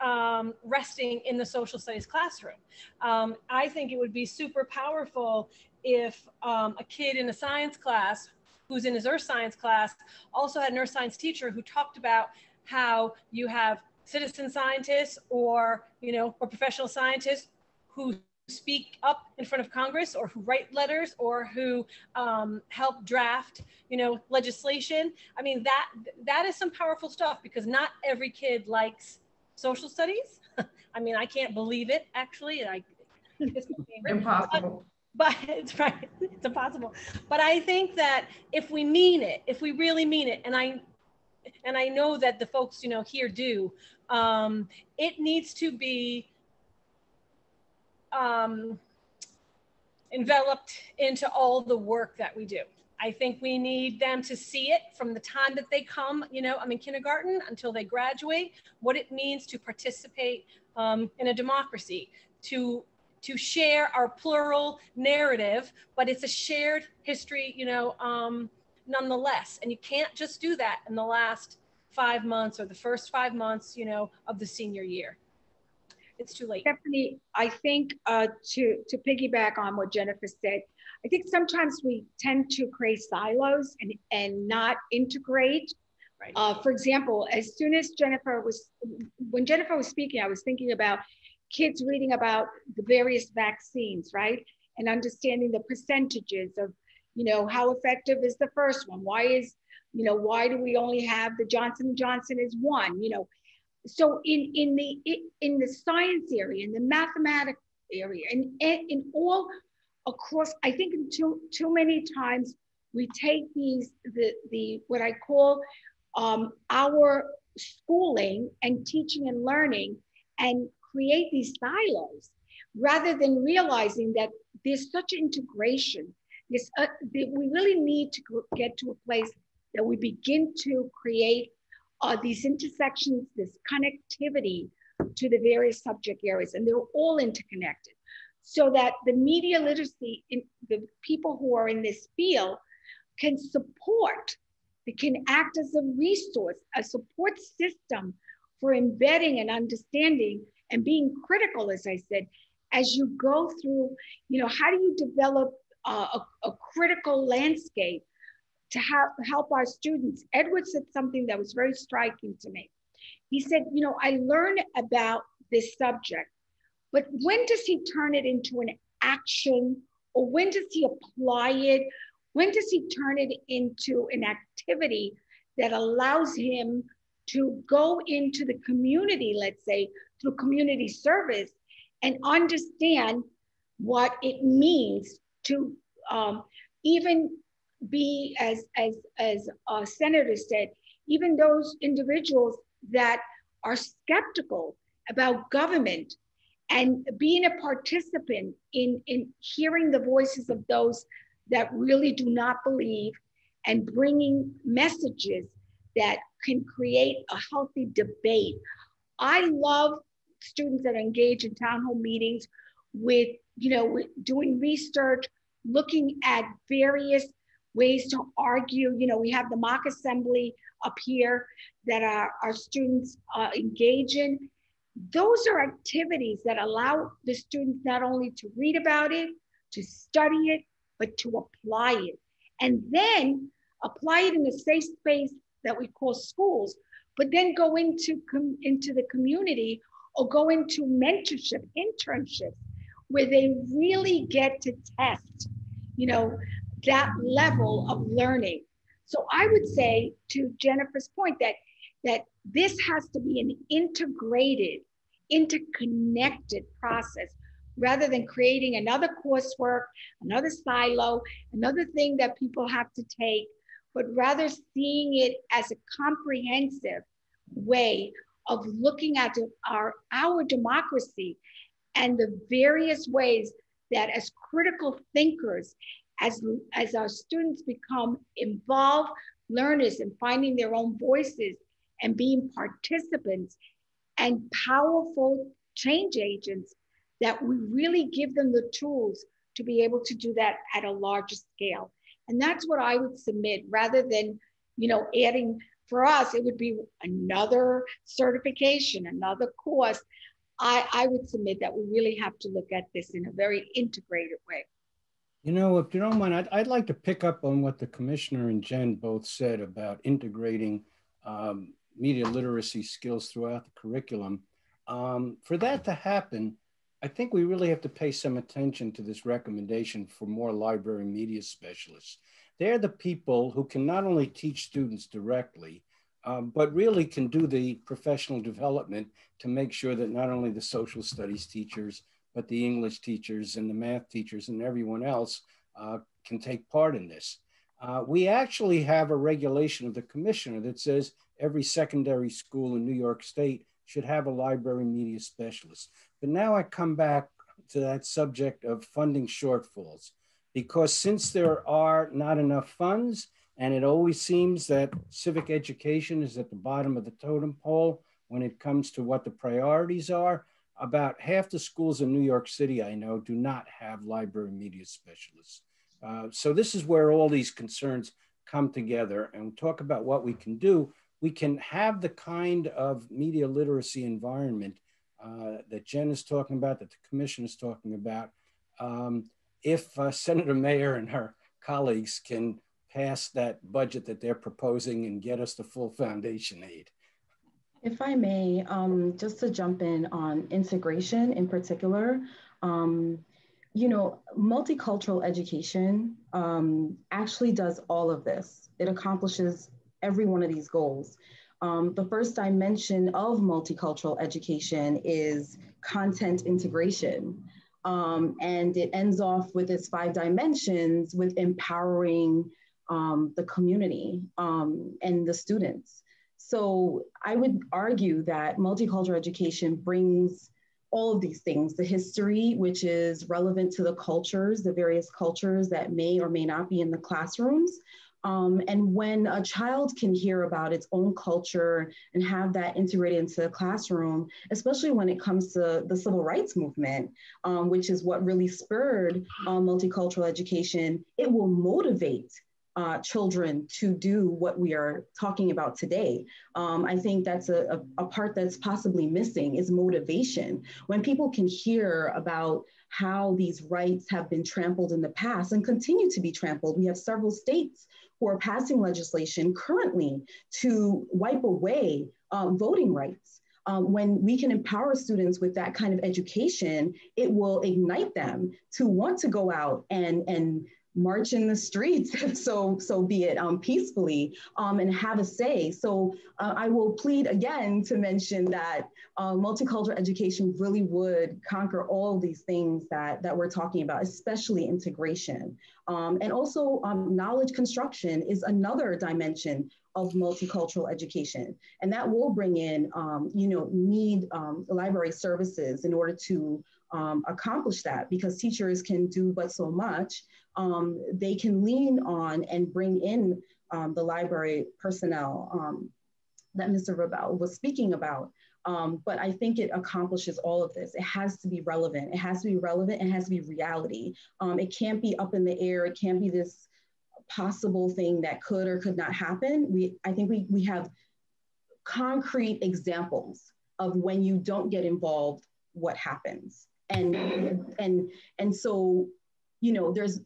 um, resting in the social studies classroom. Um, I think it would be super powerful if um, a kid in a science class who's in his earth science class also had an earth science teacher who talked about how you have citizen scientists or you know or professional scientists who speak up in front of Congress or who write letters or who um, help draft, you know, legislation. I mean, that that is some powerful stuff because not every kid likes social studies. I mean, I can't believe it actually. I, it's impossible. But, but it's right. It's impossible. But I think that if we mean it, if we really mean it, and I and I know that the folks, you know, here do, um, it needs to be um, enveloped into all the work that we do. I think we need them to see it from the time that they come, you know, I'm in kindergarten until they graduate, what it means to participate um, in a democracy, to to share our plural narrative, but it's a shared history, you know, um, nonetheless. And you can't just do that in the last five months or the first five months, you know, of the senior year it's too late. Stephanie, I think uh, to to piggyback on what Jennifer said, I think sometimes we tend to create silos and and not integrate. Right. Uh, for example, as soon as Jennifer was, when Jennifer was speaking, I was thinking about kids reading about the various vaccines, right, and understanding the percentages of, you know, how effective is the first one? Why is, you know, why do we only have the Johnson Johnson is one? You know, so in in the in the science area in the mathematics area and in all across i think too too many times we take these the the what i call um, our schooling and teaching and learning and create these silos rather than realizing that there's such integration. This uh, we really need to get to a place that we begin to create these intersections, this connectivity to the various subject areas, and they're all interconnected. So that the media literacy, in the people who are in this field can support, they can act as a resource, a support system for embedding and understanding and being critical, as I said, as you go through, you know, how do you develop uh, a, a critical landscape to have, help our students. Edward said something that was very striking to me. He said, You know, I learned about this subject, but when does he turn it into an action or when does he apply it? When does he turn it into an activity that allows him to go into the community, let's say through community service, and understand what it means to um, even be as as as a senator said even those individuals that are skeptical about government and being a participant in in hearing the voices of those that really do not believe and bringing messages that can create a healthy debate. I love students that engage in town hall meetings with, you know, doing research, looking at various ways to argue. You know, we have the mock assembly up here that our, our students uh, engage in. Those are activities that allow the students not only to read about it, to study it, but to apply it. And then apply it in a safe space that we call schools, but then go into, into the community or go into mentorship, internships, where they really get to test, you know, that level of learning. So I would say to Jennifer's point that that this has to be an integrated, interconnected process rather than creating another coursework, another silo, another thing that people have to take, but rather seeing it as a comprehensive way of looking at our, our democracy and the various ways that as critical thinkers, as, as our students become involved learners in finding their own voices and being participants and powerful change agents, that we really give them the tools to be able to do that at a larger scale. And that's what I would submit rather than, you know, adding for us, it would be another certification, another course. I, I would submit that we really have to look at this in a very integrated way. You know, if you don't mind, I'd, I'd like to pick up on what the commissioner and Jen both said about integrating um, media literacy skills throughout the curriculum. Um, for that to happen, I think we really have to pay some attention to this recommendation for more library media specialists. They're the people who can not only teach students directly, um, but really can do the professional development to make sure that not only the social studies teachers, but the English teachers and the math teachers and everyone else uh, can take part in this. Uh, we actually have a regulation of the commissioner that says every secondary school in New York State should have a library media specialist. But now I come back to that subject of funding shortfalls because since there are not enough funds, and it always seems that civic education is at the bottom of the totem pole when it comes to what the priorities are. About half the schools in New York City I know do not have library media specialists. Uh, so this is where all these concerns come together and talk about what we can do. We can have the kind of media literacy environment uh, that Jen is talking about, that the commission is talking about, um, if uh, Senator Mayer and her colleagues can pass that budget that they're proposing and get us the full foundation aid. If I may, um, just to jump in on integration in particular, um, you know, multicultural education um, actually does all of this. It accomplishes every one of these goals. Um, the first dimension of multicultural education is content integration. Um, and it ends off with its five dimensions with empowering um, the community um, and the students. So I would argue that multicultural education brings all of these things the history, which is relevant to the cultures, the various cultures that may or may not be in the classrooms, um, and when a child can hear about its own culture and have that integrated into the classroom, especially when it comes to the civil rights movement, um, which is what really spurred uh, multicultural education, it will motivate uh, children to do what we are talking about today. Um, I think that's a, a, a, part that's possibly missing is motivation. When people can hear about how these rights have been trampled in the past and continue to be trampled, we have several states who are passing legislation currently to wipe away um, voting rights. Um, when we can empower students with that kind of education, it will ignite them to want to go out and, and march in the streets, so so be it, um, peacefully, um, and have a say. So uh, I will plead again to mention that uh, multicultural education really would conquer all these things that that we're talking about, especially integration, um, and also um, knowledge construction is another dimension of multicultural education, and that will bring in, um, you know, need um, library services in order to um, accomplish that because teachers can do but so much. Um, they can lean on and bring in um, the library personnel um, that Mr. Rebell was speaking about. Um, but I think it accomplishes all of this. It has to be relevant. It has to be relevant. It has to be reality. Um, it can't be up in the air. It can't be this possible thing that could or could not happen. We, I think we, we have concrete examples of when you don't get involved, what happens. And, and, and so, you know, there's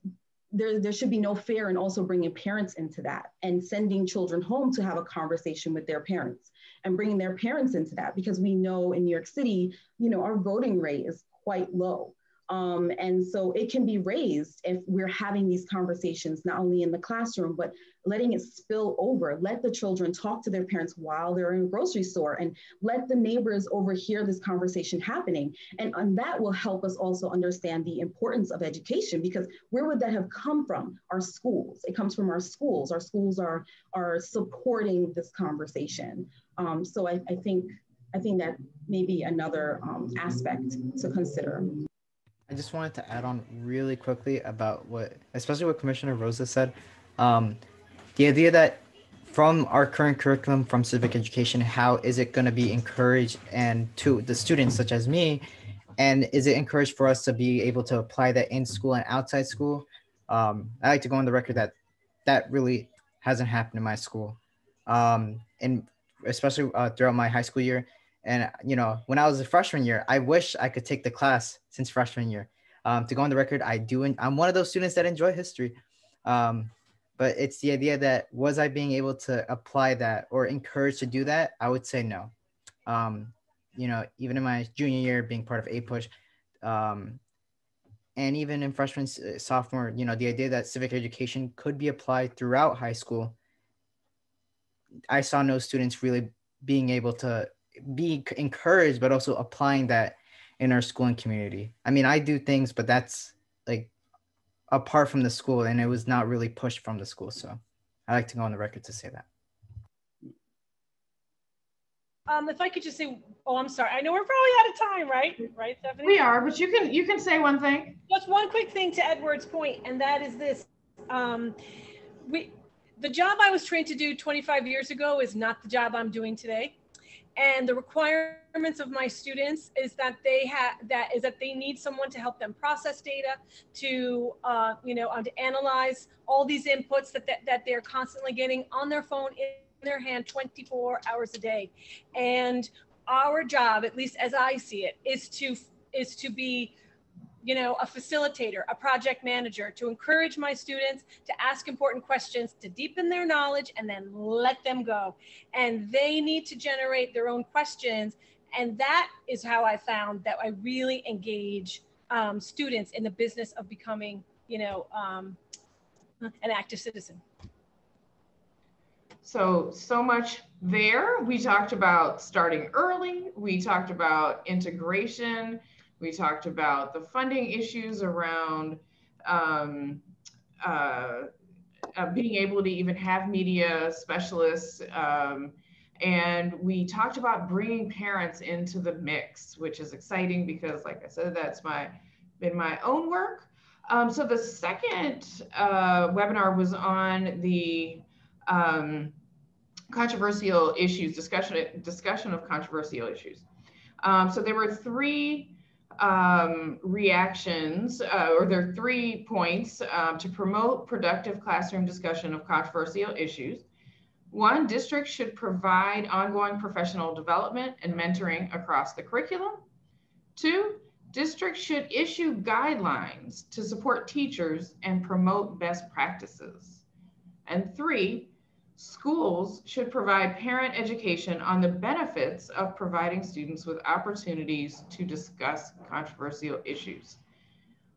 there, there should be no fear in also bringing parents into that and sending children home to have a conversation with their parents and bringing their parents into that because we know in New York City, you know, our voting rate is quite low. Um, and so it can be raised if we're having these conversations, not only in the classroom, but letting it spill over. Let the children talk to their parents while they're in a grocery store and let the neighbors overhear this conversation happening. And, and that will help us also understand the importance of education because where would that have come from? Our schools. It comes from our schools. Our schools are, are supporting this conversation. Um, so I, I think I think that may be another um, aspect to consider. I just wanted to add on really quickly about what, especially what Commissioner Rosa said. Um, the idea that from our current curriculum from civic education, how is it going to be encouraged and to the students such as me? And is it encouraged for us to be able to apply that in school and outside school? Um, I like to go on the record that that really hasn't happened in my school. Um, and especially uh, throughout my high school year, and you know, when I was a freshman year, I wish I could take the class since freshman year. Um, to go on the record, I do. And I'm one of those students that enjoy history. Um, but it's the idea that was I being able to apply that or encouraged to do that? I would say no. Um, you know, even in my junior year, being part of APUSH, um, and even in freshman, uh, sophomore, you know, the idea that civic education could be applied throughout high school. I saw no students really being able to be encouraged, but also applying that in our school and community. I mean, I do things, but that's like apart from the school, and it was not really pushed from the school. So I like to go on the record to say that. Um, if I could just say, oh, I'm sorry. I know we're probably out of time, right? Right, Stephanie? We are, but you can you can say one thing. Just one quick thing to Edward's point, and that is this: um, we, the job I was trained to do 25 years ago is not the job I'm doing today and the requirements of my students is that they have that is that they need someone to help them process data to uh, you know uh, to analyze all these inputs that, that that they're constantly getting on their phone in their hand 24 hours a day. And our job at least as i see it is to is to be you know, a facilitator, a project manager to encourage my students to ask important questions, to deepen their knowledge, and then let them go. And they need to generate their own questions. And that is how I found that I really engage um, students in the business of becoming, you know, um, an active citizen. So, so much there. We talked about starting early. We talked about integration we talked about the funding issues around um, uh, uh, being able to even have media specialists. Um, and we talked about bringing parents into the mix, which is exciting because, like I said, that's my been my own work. Um, so the second uh, webinar was on the um, controversial issues discussion discussion of controversial issues. Um, so there were three um, reactions, uh, or there are three points um, to promote productive classroom discussion of controversial issues. One, districts should provide ongoing professional development and mentoring across the curriculum. Two, districts should issue guidelines to support teachers and promote best practices. And three, Schools should provide parent education on the benefits of providing students with opportunities to discuss controversial issues.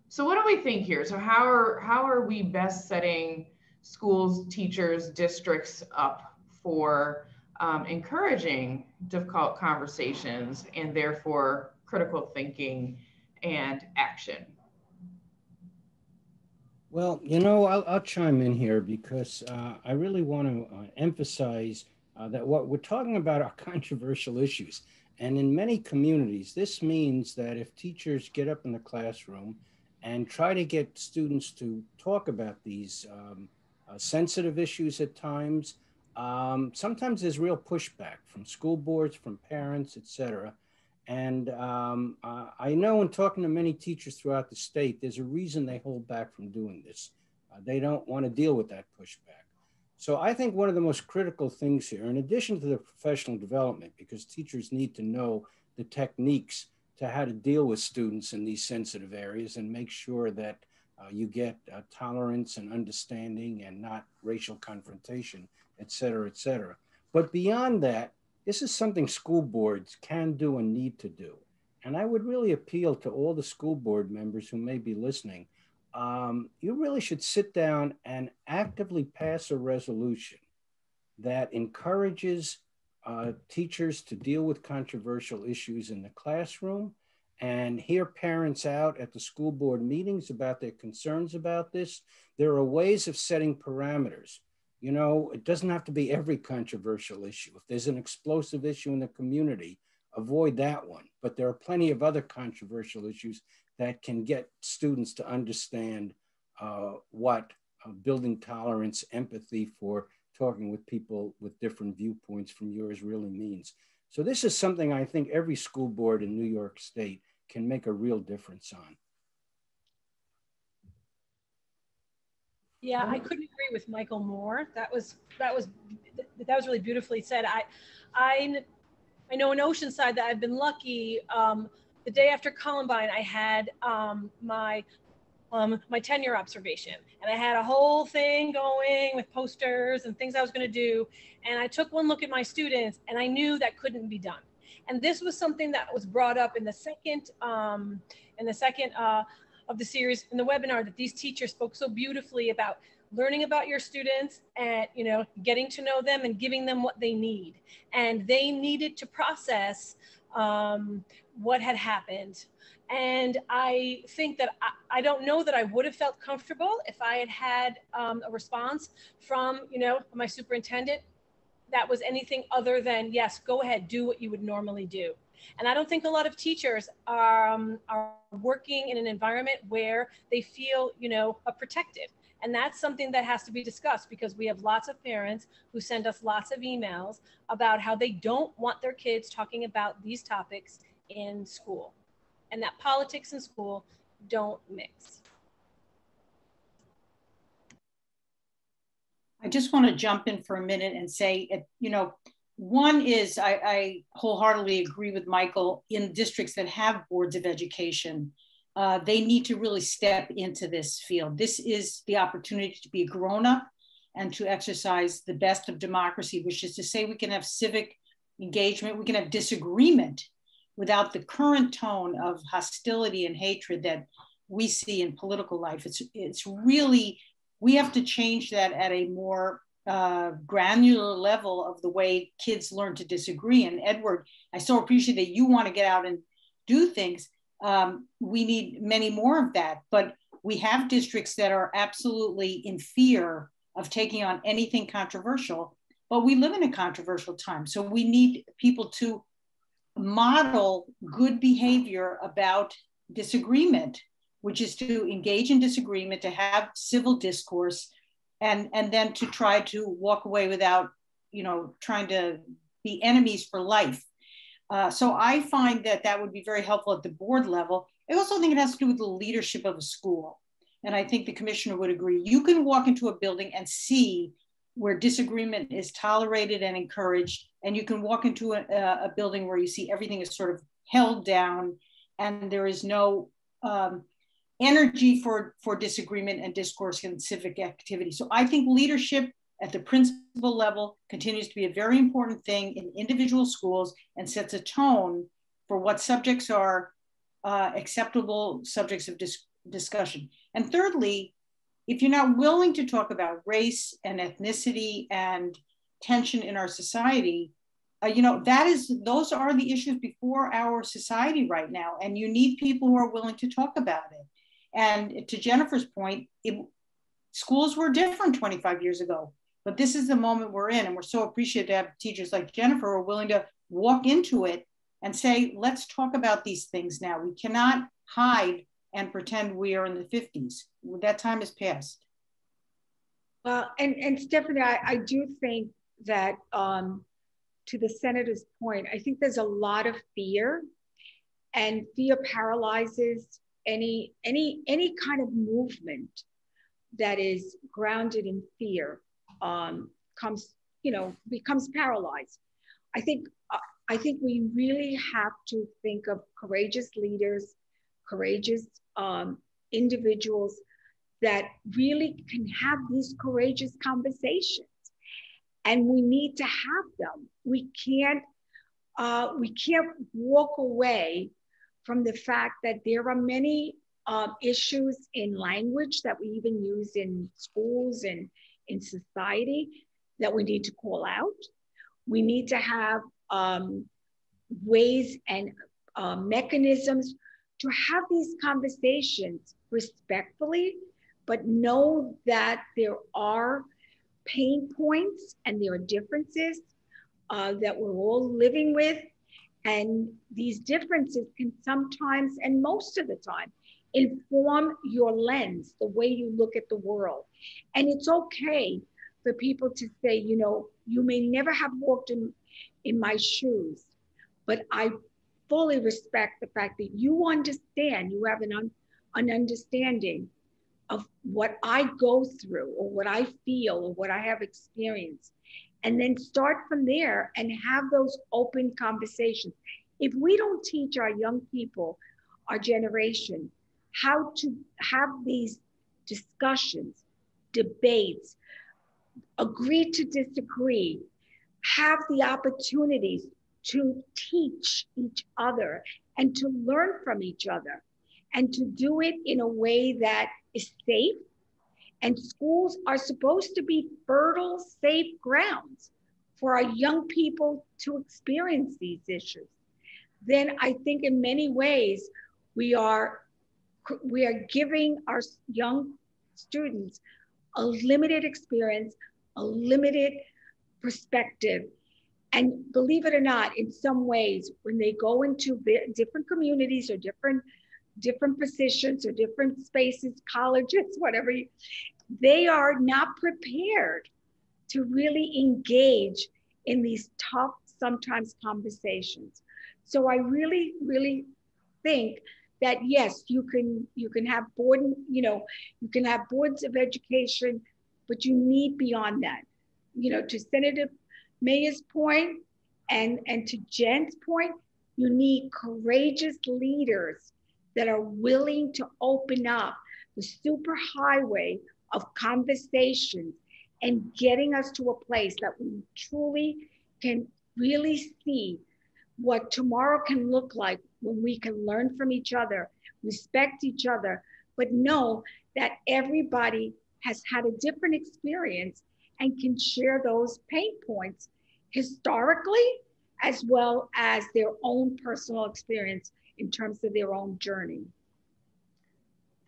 So what do we think here? So how are, how are we best setting schools, teachers, districts up for um, encouraging difficult conversations and therefore critical thinking and action? Well, you know, I'll, I'll chime in here because uh, I really want to uh, emphasize uh, that what we're talking about are controversial issues. And in many communities, this means that if teachers get up in the classroom and try to get students to talk about these um, uh, sensitive issues at times. Um, sometimes there's real pushback from school boards, from parents, et cetera. And um, uh, I know in talking to many teachers throughout the state, there's a reason they hold back from doing this. Uh, they don't want to deal with that pushback. So I think one of the most critical things here, in addition to the professional development, because teachers need to know the techniques to how to deal with students in these sensitive areas and make sure that uh, you get uh, tolerance and understanding and not racial confrontation, et cetera, et cetera. But beyond that, this is something school boards can do and need to do. And I would really appeal to all the school board members who may be listening. Um, you really should sit down and actively pass a resolution that encourages uh, teachers to deal with controversial issues in the classroom and hear parents out at the school board meetings about their concerns about this. There are ways of setting parameters. You know, it doesn't have to be every controversial issue. If there's an explosive issue in the community, avoid that one. But there are plenty of other controversial issues that can get students to understand uh, what uh, building tolerance, empathy for talking with people with different viewpoints from yours really means. So this is something I think every school board in New York State can make a real difference on. Yeah, I couldn't agree with Michael more. That was that was that was really beautifully said. I I I know in Oceanside that I've been lucky. Um, the day after Columbine, I had um, my um, my tenure observation. And I had a whole thing going with posters and things I was going to do. And I took one look at my students and I knew that couldn't be done. And this was something that was brought up in the second, um, in the second uh, of the series in the webinar that these teachers spoke so beautifully about learning about your students and you know getting to know them and giving them what they need and they needed to process um, what had happened and I think that I, I, don't know that I would have felt comfortable if I had had um, a response from, you know, my superintendent that was anything other than, yes, go ahead, do what you would normally do. And I don't think a lot of teachers are, um, are working in an environment where they feel, you know, protected. And that's something that has to be discussed because we have lots of parents who send us lots of emails about how they don't want their kids talking about these topics in school and that politics and school don't mix. I just want to jump in for a minute and say, you know, one is I, I wholeheartedly agree with Michael in districts that have boards of education. Uh, they need to really step into this field. This is the opportunity to be a grown up and to exercise the best of democracy, which is to say we can have civic engagement, we can have disagreement without the current tone of hostility and hatred that we see in political life. It's, it's really, we have to change that at a more uh, granular level of the way kids learn to disagree. And Edward, I so appreciate that you want to get out and do things. Um, we need many more of that, but we have districts that are absolutely in fear of taking on anything controversial. But we live in a controversial time, so we need people to model good behavior about disagreement, which is to engage in disagreement, to have civil discourse, and, and then to try to walk away without, you know, trying to be enemies for life. Uh, so I find that that would be very helpful at the board level. I also think it has to do with the leadership of a school. And I think the commissioner would agree. You can walk into a building and see where disagreement is tolerated and encouraged. And you can walk into a, a building where you see everything is sort of held down and there is no um, energy for, for disagreement and discourse and civic activity. So I think leadership at the principal level continues to be a very important thing in individual schools and sets a tone for what subjects are uh, acceptable subjects of dis discussion. And thirdly, if you're not willing to talk about race and ethnicity and tension in our society, uh, you know that is those are the issues before our society right now, and you need people who are willing to talk about it. And to Jennifer's point, it, schools were different 25 years ago, but this is the moment we're in, and we're so appreciative to have teachers like Jennifer who are willing to walk into it and say, let's talk about these things now. We cannot hide and pretend we are in the 50s. That time has passed. Well, and, and Stephanie, I, I do think that um, to the senator's point, I think there's a lot of fear and fear paralyzes any any any kind of movement that is grounded in fear um, comes you know becomes paralyzed. I think uh, i think we really have to think of courageous leaders courageous um, individuals that really can have these courageous conversations. And we need to have them. We can't uh, we can't walk away from the fact that there are many um, issues in language that we even use in schools and in society that we need to call out. We need to have um, ways and uh, mechanisms to have these conversations respectfully, but know that there are pain points and there are differences uh, that we're all living with and these differences can sometimes, and most of the time, inform your lens, the way you look at the world. And it's okay for people to say, you know, you may never have walked in, in my shoes, but I fully respect the fact that you understand, you have an, un, an understanding of what I go through or what I feel or what I have experienced and then start from there and have those open conversations. If we don't teach our young people, our generation, how to have these discussions, debates, agree to disagree, have the opportunities to teach each other and to learn from each other and to do it in a way that is safe and schools are supposed to be fertile, safe grounds for our young people to experience these issues. Then I think in many ways we are we are giving our young students a limited experience, a limited perspective. And believe it or not, in some ways, when they go into different communities or different different positions or different spaces, colleges, whatever, they are not prepared to really engage in these tough, sometimes conversations. So I really, really think that yes, you can you can have board, you know, you can have boards of education, but you need beyond that. You know, to Senator Mayer's point and and to Jen's point, you need courageous leaders that are willing to open up the super highway of conversations and getting us to a place that we truly can really see what tomorrow can look like when we can learn from each other, respect each other, but know that everybody has had a different experience and can share those pain points historically as well as their own personal experience in terms of their own journey.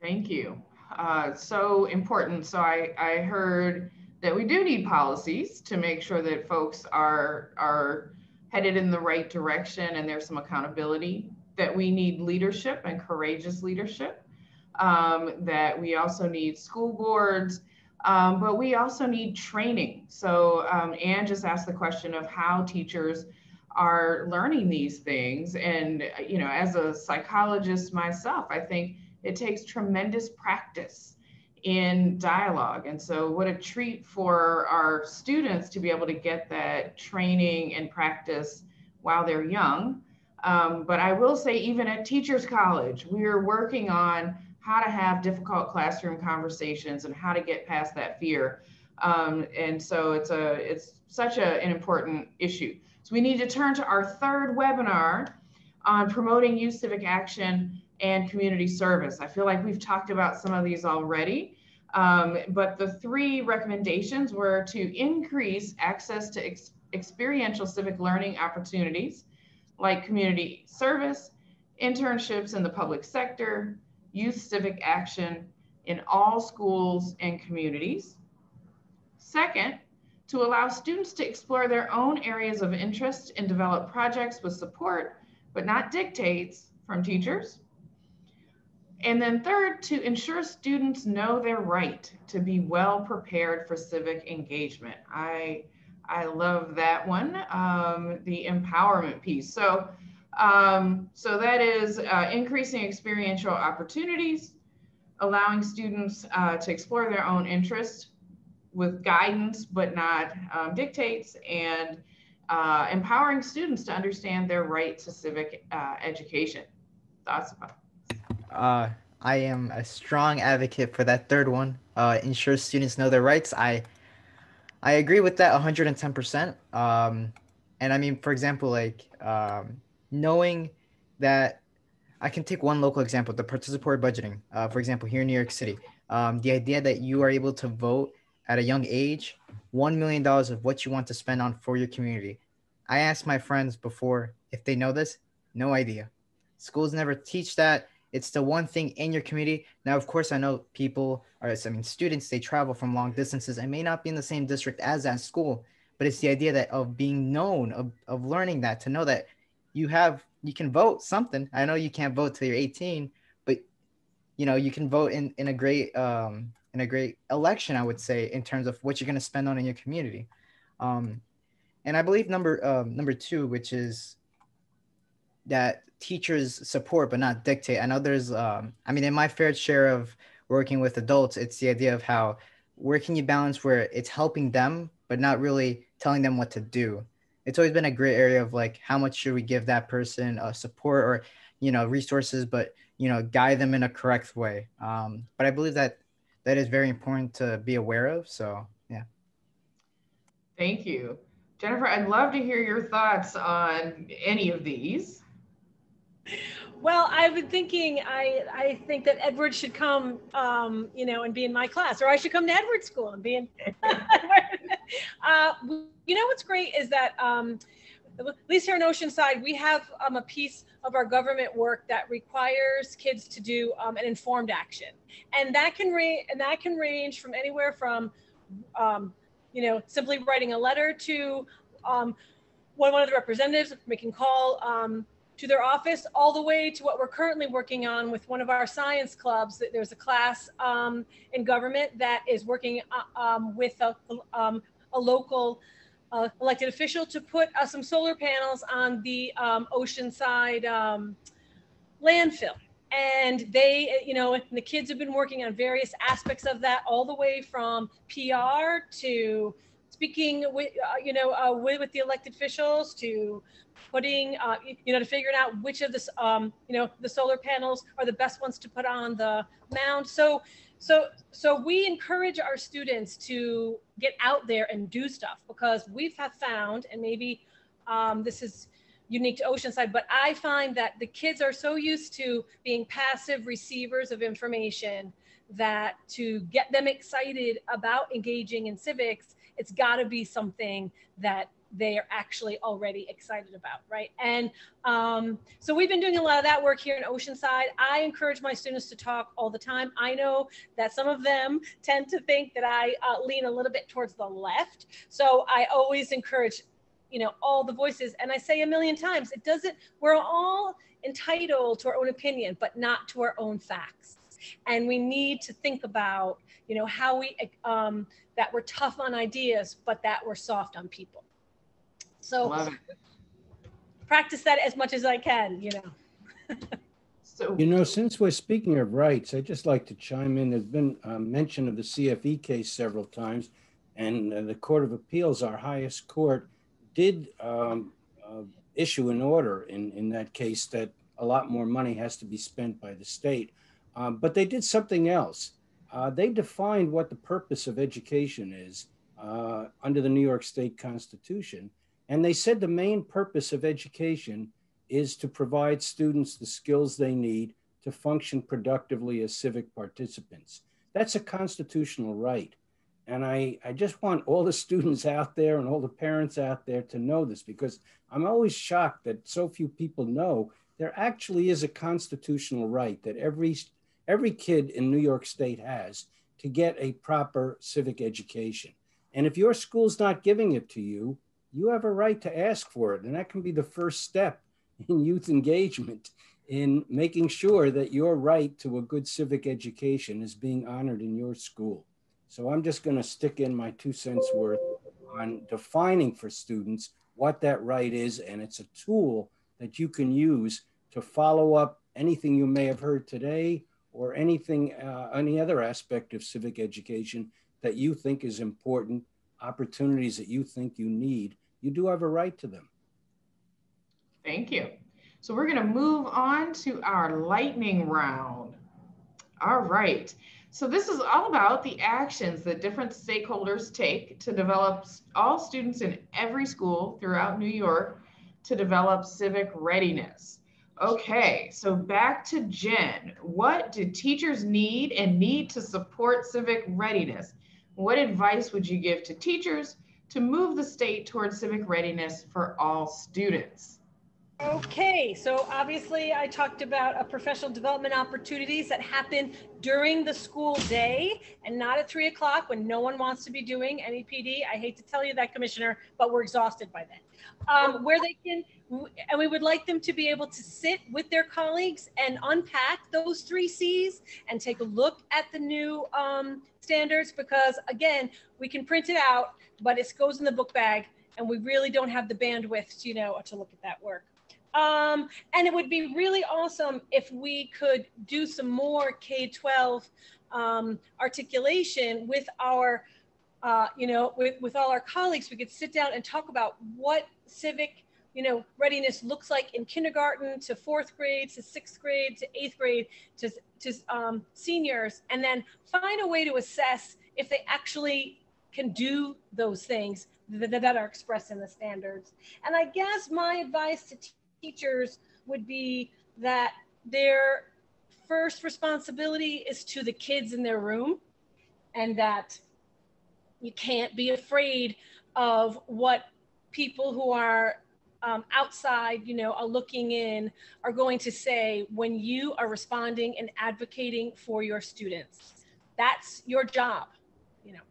Thank you. Uh, so important. So I, I heard that we do need policies to make sure that folks are, are headed in the right direction and there's some accountability, that we need leadership and courageous leadership, um, that we also need school boards, um, but we also need training. So um, Anne just asked the question of how teachers are learning these things. And, you know, as a psychologist myself, I think it takes tremendous practice in dialogue. And so, what a treat for our students to be able to get that training and practice while they're young. Um, but I will say, even at Teachers College, we are working on how to have difficult classroom conversations and how to get past that fear. Um, and so it's a it's such a, an important issue. So we need to turn to our third webinar on promoting youth civic action and community service. I feel like we've talked about some of these already, um, but the three recommendations were to increase access to ex experiential civic learning opportunities like community service, internships in the public sector, youth civic action in all schools and communities. Second, to allow students to explore their own areas of interest and develop projects with support, but not dictates from teachers and then third, to ensure students know their right to be well prepared for civic engagement. I, I love that one, um, the empowerment piece. So, um, so that is uh, increasing experiential opportunities, allowing students uh, to explore their own interests with guidance, but not um, dictates, and uh, empowering students to understand their right to civic uh, education. Thoughts about uh, I am a strong advocate for that third one. Uh, ensure students know their rights. I I agree with that 110%. Um, and I mean, for example, like um, knowing that I can take one local example, the participatory budgeting. Uh, for example, here in New York City, um, the idea that you are able to vote at a young age, $1 million of what you want to spend on for your community. I asked my friends before if they know this, no idea. Schools never teach that. It's the one thing in your community. Now, of course, I know people are, I mean, students, they travel from long distances and may not be in the same district as that school, but it's the idea that of being known, of, of learning that, to know that you have, you can vote something. I know you can't vote till you're 18, but you know, you can vote in, in a great, um, in a great election, I would say, in terms of what you're going to spend on in your community. Um, and I believe number, um, number two, which is that teachers support but not dictate. I know there's, um, I mean, in my fair share of working with adults, it's the idea of how where can you balance where it's helping them but not really telling them what to do. It's always been a great area of like how much should we give that person uh, support or you know resources, but you know guide them in a correct way. Um, but I believe that that is very important to be aware of. So yeah. Thank you. Jennifer, I'd love to hear your thoughts on any of these. Well, I've been thinking. I I think that Edward should come, um, you know, and be in my class, or I should come to Edward School and be in. uh, you know what's great is that um, at least here in Oceanside, we have um, a piece of our government work that requires kids to do um, an informed action, and that can range and that can range from anywhere from, um, you know, simply writing a letter to um, one one of the representatives making call um, to their office all the way to what we're currently working on with one of our science clubs. That there's a class um, in government that is working uh, um, with a, um, a local uh, elected official to put uh, some solar panels on the um, oceanside um, landfill. And they you know the kids have been working on various aspects of that all the way from pr to speaking with uh, you know uh, with, with the elected officials to putting, uh, you know, to figuring out which of this, um, you know, the solar panels are the best ones to put on the mound. So, so, so we encourage our students to get out there and do stuff because we've have found, and maybe um, this is unique to Oceanside, but I find that the kids are so used to being passive receivers of information that to get them excited about engaging in civics, it's got to be something that they are actually already excited about, right? And um, so we've been doing a lot of that work here in Oceanside. I encourage my students to talk all the time. I know that some of them tend to think that I uh, lean a little bit towards the left. So I always encourage, you know, all the voices. And I say a million times, it doesn't, we're all entitled to our own opinion, but not to our own facts. And we need to think about, you know, how we, um, that we're tough on ideas, but that we're soft on people. So practice that as much as I can, you know. so you know, since we're speaking of rights, I'd just like to chime in. There's been a mention of the CFE case several times, and uh, the Court of Appeals, our highest court, did um, uh, issue an order in, in that case that a lot more money has to be spent by the state. Um, but they did something else. Uh, they defined what the purpose of education is uh, under the New York State Constitution. And they said the main purpose of education is to provide students the skills they need to function productively as civic participants. That's a constitutional right. And I, I just want all the students out there and all the parents out there to know this because I'm always shocked that so few people know there actually is a constitutional right that every, every kid in New York State has to get a proper civic education. And if your school's not giving it to you, you have a right to ask for it. And that can be the first step in youth engagement. in making sure that your right to a good civic education is being honored in your school. So I'm just going to stick in my two cents worth on defining for students what that right is. And it's a tool that you can use to follow up anything you may have heard today or anything, uh, any other aspect of civic education that you think is important, opportunities that you think you need. You do have a right to them. Thank you. So we're going to move on to our lightning round. All right. So this is all about the actions that different stakeholders take to develop all students in every school throughout New York to develop civic readiness. Okay, so back to Jen. What do teachers need and need to support civic readiness? What advice would you give to teachers to move the state towards civic readiness for all students? Okay, so obviously I talked about a professional development opportunities that happen during the school day and not at three o'clock when no one wants to be doing any PD. I hate to tell you that, Commissioner, but we're exhausted by then. Um, where they can, and we would like them to be able to sit with their colleagues and unpack those three C's and take a look at the new um, standards because again, we can print it out, but it goes in the book bag and we really don't have the bandwidth, you know, to look at that work. Um, and it would be really awesome if we could do some more K-12 um, articulation with our, uh, you know, with, with all our colleagues. We could sit down and talk about what civic, you know, readiness looks like in kindergarten to fourth grade to sixth grade to eighth grade to, to um, seniors, and then find a way to assess if they actually can do those things that, that are expressed in the standards. And I guess my advice to teachers would be that their first responsibility is to the kids in their room and that you can't be afraid of what people who are um, outside, you know, are looking in, are going to say when you are responding and advocating for your students. That's your job, you know.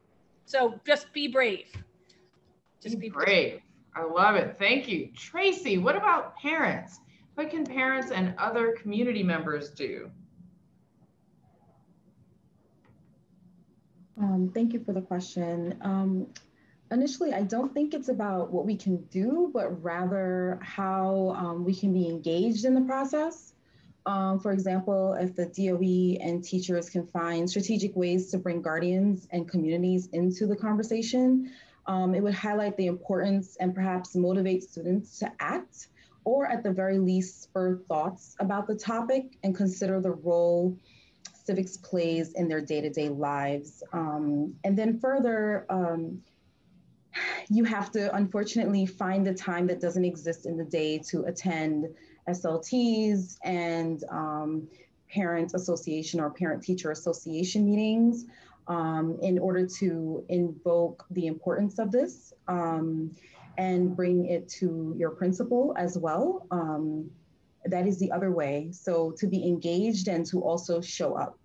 So just be brave. Just be, be brave. brave. I love it. Thank you. Tracy, what about parents? What can parents and other community members do? Um, thank you for the question. Um, initially, I don't think it's about what we can do, but rather how um, we can be engaged in the process. Um, for example, if the DOE and teachers can find strategic ways to bring guardians and communities into the conversation, um, it would highlight the importance and perhaps motivate students to act, or at the very least, spur thoughts about the topic and consider the role civics plays in their day to day lives. Um, and then further, um, you have to unfortunately find the time that doesn't exist in the day to attend SLTs and um, parent association or parent teacher association meetings um, in order to invoke the importance of this um, and bring it to your principal as well. Um, that is the other way. So to be engaged and to also show up.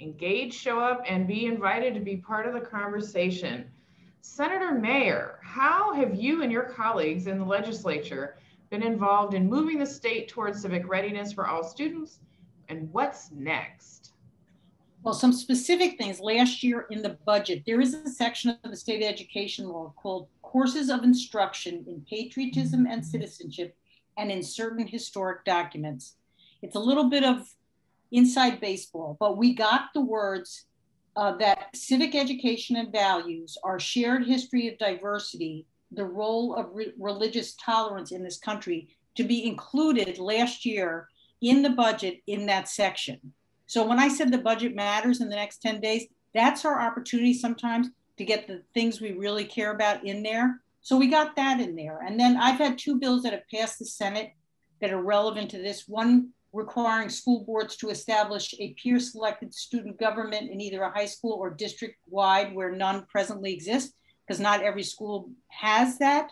Engage, show up, and be invited to be part of the conversation. Senator Mayer, how have you and your colleagues in the legislature been involved in moving the state towards civic readiness for all students? And what's next? Well, some specific things. Last year in the budget, there is a section of the state education law called Courses of Instruction in Patriotism and Citizenship and in Certain Historic Documents. It's a little bit of inside baseball, but we got the words uh, that civic education and values, our shared history of diversity, the role of re- religious tolerance in this country to be included last year in the budget in that section. So when I said the budget matters in the next 10 days, that's our opportunity sometimes to get the things we really care about in there. So we got that in there. And then I've had two bills that have passed the Senate that are relevant to this. One requiring school boards to establish a peer selected student government in either a high school or district wide where none presently exist, because not every school has that.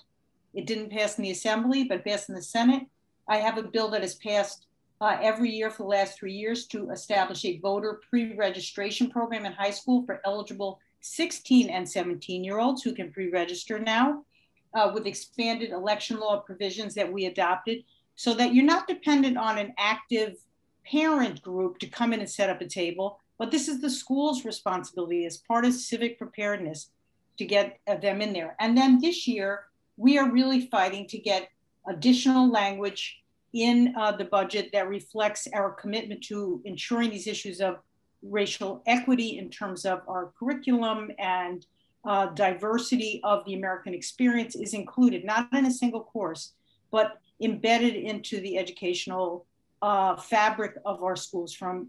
It didn't pass in the assembly, but passed in the Senate. I have a bill that has passed uh, every year for the last three years to establish a voter pre-registration program in high school for eligible 16 and 17 year olds who can pre-register now uh, with expanded election law provisions that we adopted so that you're not dependent on an active parent group to come in and set up a table, but this is the school's responsibility as part of civic preparedness to get uh, them in there. And then this year, we are really fighting to get additional language in uh, the budget that reflects our commitment to ensuring these issues of racial equity in terms of our curriculum and uh, diversity of the American experience is included, not in a single course, but embedded into the educational uh, fabric of our schools from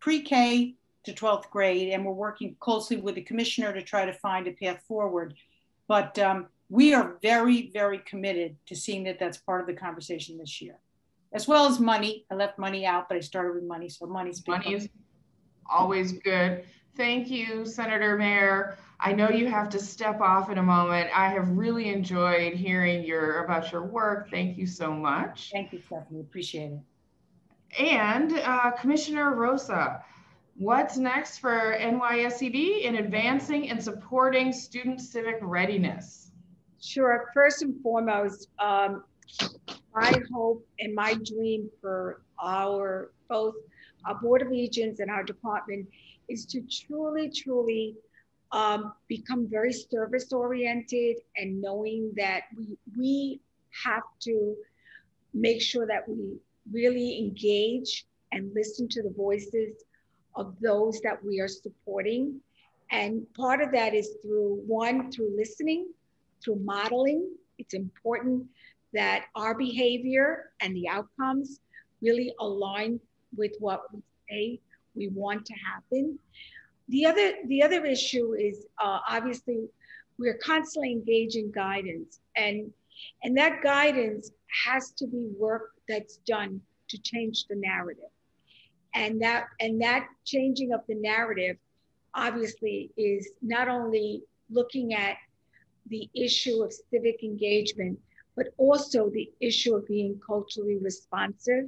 pre-K to 12th grade. And we're working closely with the commissioner to try to find a path forward. But um, we are very, very committed to seeing that that's part of the conversation this year, as well as money. I left money out, but I started with money, so money's money is always good. Thank you, Senator Mayer. I know you have to step off in a moment. I have really enjoyed hearing your about your work. Thank you so much. Thank you, Stephanie. Appreciate it. And uh, Commissioner Rosa, what's next for NYSED in advancing and supporting student civic readiness? Sure. First and foremost, um, my hope and my dream for our both our Board of Regents and our department is to truly, truly um, become very service oriented and knowing that we, we have to make sure that we really engage and listen to the voices of those that we are supporting. And part of that is through one, through listening, through modeling. It's important that our behavior and the outcomes really align with what we say we want to happen. The other, the other issue is uh, obviously we're constantly engaging guidance and, and that guidance has to be work that's done to change the narrative. And that, and that changing of the narrative obviously is not only looking at the issue of civic engagement, but also the issue of being culturally responsive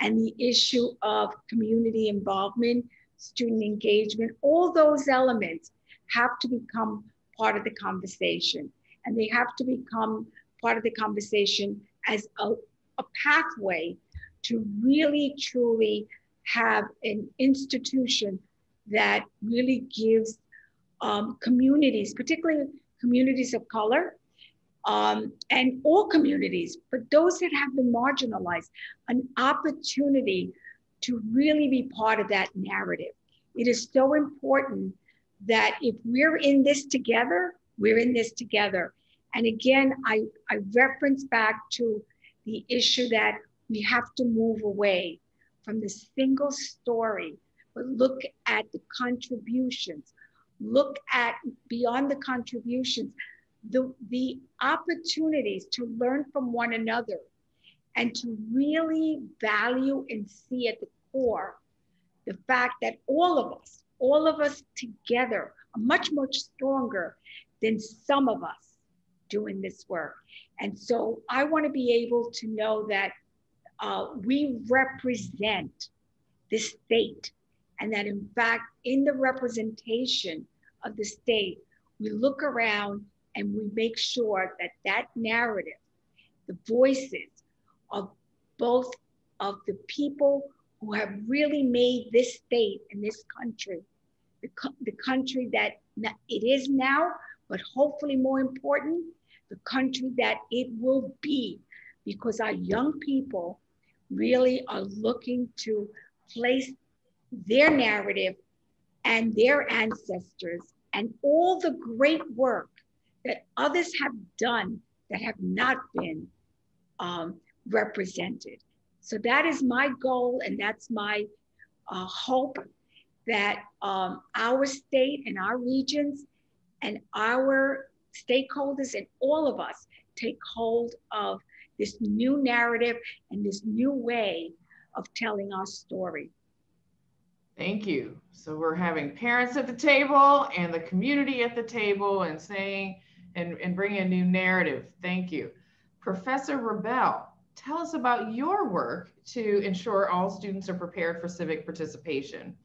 and the issue of community involvement, student engagement, all those elements have to become part of the conversation. And they have to become part of the conversation as a, a pathway to really, truly have an institution that really gives um, communities, particularly communities of color, um, and all communities, but those that have been marginalized, an opportunity to really be part of that narrative. It is so important that if we're in this together, we're in this together. And again, I, I reference back to the issue that we have to move away from the single story, but look at the contributions, look at beyond the contributions, the, the opportunities to learn from one another and to really value and see at the core the fact that all of us, all of us together are much, much stronger than some of us doing this work. And so I want to be able to know that uh, we represent the state and that in fact, in the representation of the state, we look around and we make sure that that narrative, the voices of both of the people who have really made this state and this country, the, the country that it is now, but hopefully more important, the country that it will be, because our young people really are looking to place their narrative and their ancestors and all the great work that others have done that have not been um, represented. So that is my goal, and that's my uh, hope that um, our state and our regions and our stakeholders and all of us take hold of this new narrative and this new way of telling our story. Thank you. So we're having parents at the table and the community at the table and saying, and, and bring a new narrative. Thank you. Professor Rebell, tell us about your work to ensure all students are prepared for civic participation.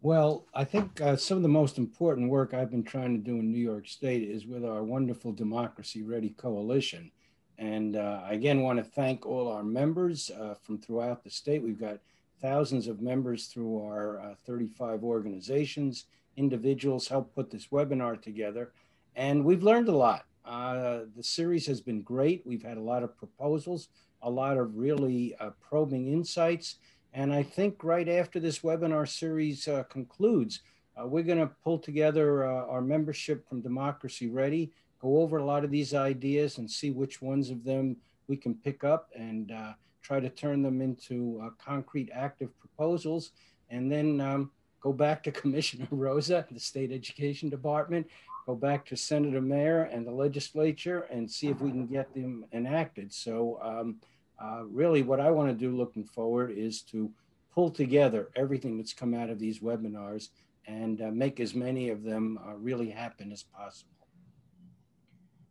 Well, I think uh, some of the most important work I've been trying to do in New York State is with our wonderful Democracy Ready Coalition. And uh, I again want to thank all our members uh, from throughout the state. We've got thousands of members through our uh, 35 organizations. Individuals helped put this webinar together. And we've learned a lot. Uh, the series has been great. We've had a lot of proposals, a lot of really uh, probing insights. And I think right after this webinar series uh, concludes, uh, we're going to pull together uh, our membership from Democracy Ready, go over a lot of these ideas and see which ones of them we can pick up and uh, try to turn them into concrete active proposals. And then um, go back to Commissioner Rosa, the State Education Department, go back to Senator Mayer and the legislature and see if we can get them enacted. So um, uh, really what I want to do looking forward is to pull together everything that's come out of these webinars and uh, make as many of them uh, really happen as possible.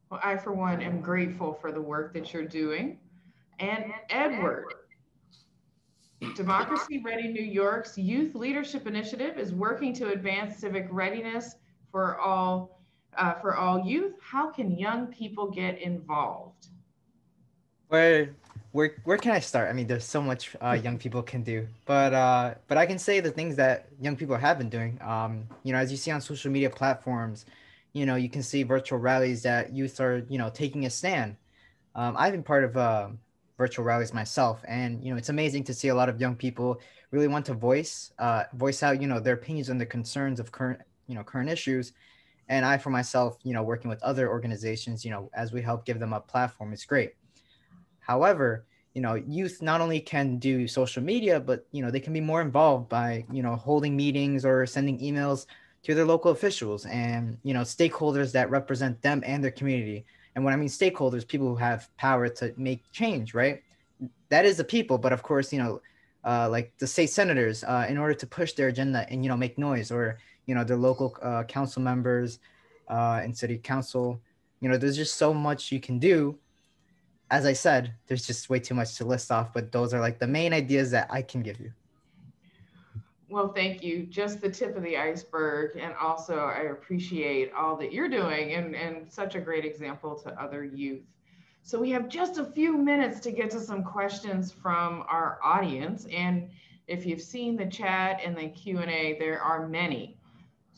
Well, I, for one, am grateful for the work that you're doing. And Edward, Democracy Ready New York's Youth Leadership Initiative is working to advance civic readiness for all uh, for all youth. How can young people get involved? Where, where, where can I start? I mean, there's so much uh, young people can do, but uh, but I can say the things that young people have been doing. Um, you know, as you see on social media platforms, you know, you can see virtual rallies that youth are, you know, taking a stand. Um, I've been part of uh, virtual rallies myself, and you know, it's amazing to see a lot of young people really want to voice uh, voice out, you know, their opinions and their concerns of current, you know, current issues and i for myself you know working with other organizations you know as we help give them a platform it's great. However you know youth not only can do social media but you know they can be more involved by you know holding meetings or sending emails to their local officials and you know stakeholders that represent them and their community. And when i mean stakeholders people who have power to make change right? That is the people but of course you know uh, like the state senators uh, in order to push their agenda and you know make noise or you know, the local uh, council members uh, and city council. You know, there's just so much you can do. As I said, there's just way too much to list off, but those are like the main ideas that I can give you. Well, thank you. Just the tip of the iceberg. And also, I appreciate all that you're doing and, and such a great example to other youth. So we have just a few minutes to get to some questions from our audience. And if you've seen the chat and the Q&A, there are many.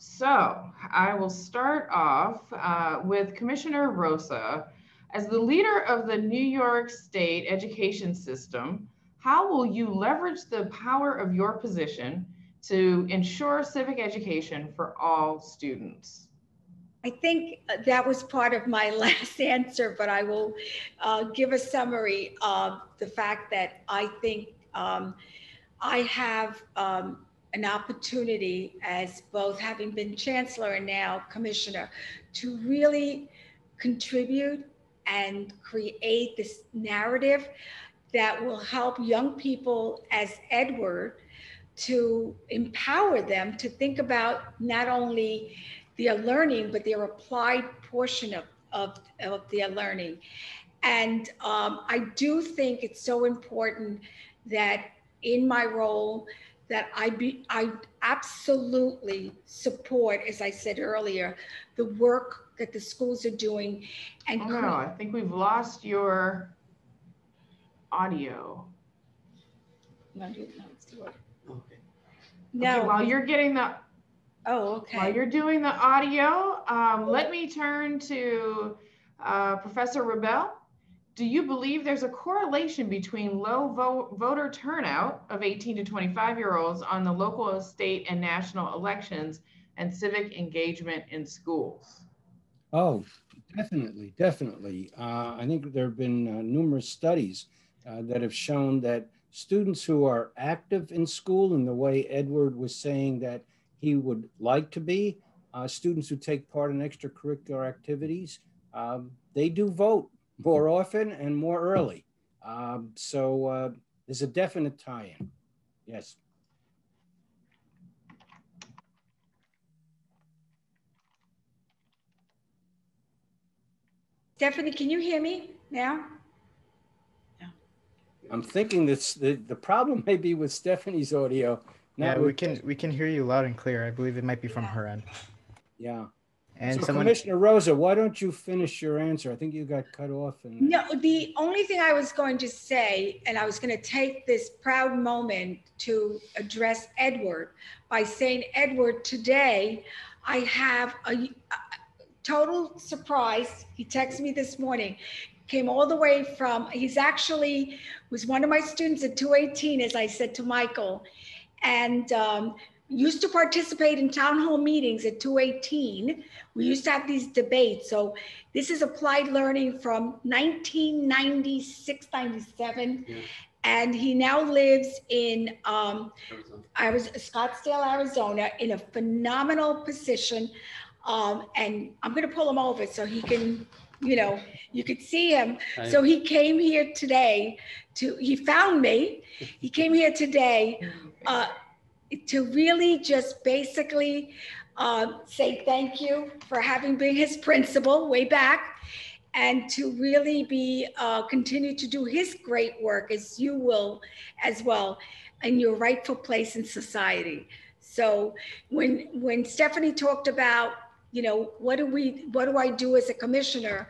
So I will start off uh, with Commissioner Rosa. As the leader of the New York State education system, how will you leverage the power of your position to ensure civic education for all students? I think that was part of my last answer, but I will uh, give a summary of the fact that I think um, I have um, an opportunity as both having been chancellor and now commissioner to really contribute and create this narrative that will help young people as Edward to empower them to think about not only their learning, but their applied portion of, of, of their learning. And um, I do think it's so important that in my role that I be I absolutely support, as I said earlier, the work that the schools are doing. And oh, no, I think we've lost your audio. No, no, okay. no. Okay, while you're getting the oh, okay. While you're doing the audio, um, let me turn to uh, Professor Rebell do you believe there's a correlation between low vo- voter turnout of 18 to 25 year olds on the local, state, and national elections and civic engagement in schools? Oh, definitely, definitely. Uh, I think there have been uh, numerous studies uh, that have shown that students who are active in school in the way Edward was saying that he would like to be, uh, students who take part in extracurricular activities, um, they do vote more often and more early. Um, so uh, there's a definite tie-in. Yes. Stephanie, can you hear me now? Yeah. I'm thinking this the, the problem may be with Stephanie's audio. Yeah, we can we can hear you loud and clear. I believe it might be from her end. Yeah. And so someone, Commissioner Rosa, why don't you finish your answer? I think you got cut off. And No, the only thing I was going to say, and I was going to take this proud moment to address Edward by saying, Edward, today I have a, a total surprise. He texted me this morning, came all the way from, he's actually was one of my students at 218, as I said to Michael, and um, used to participate in town hall meetings at 218. We used to have these debates. So this is applied learning from 1996, 97. And he now lives in um, I was Scottsdale, Arizona, in a phenomenal position. Um, and I'm going to pull him over so he can, you know, you could see him. Hi. So he came here today to, he found me. He came here today uh, to really just basically uh, say thank you for having been his principal way back and to really be uh, continue to do his great work as you will as well in your rightful place in society. So when when stephanie talked about you know what do we what do i do as a commissioner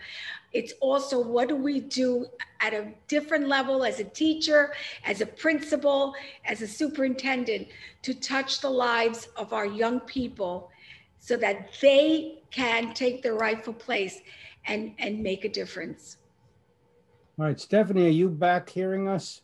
it's also what do we do at a different level as a teacher as a principal as a superintendent to touch the lives of our young people so that they can take their rightful place and and make a difference All right, Stephanie, are you back hearing us?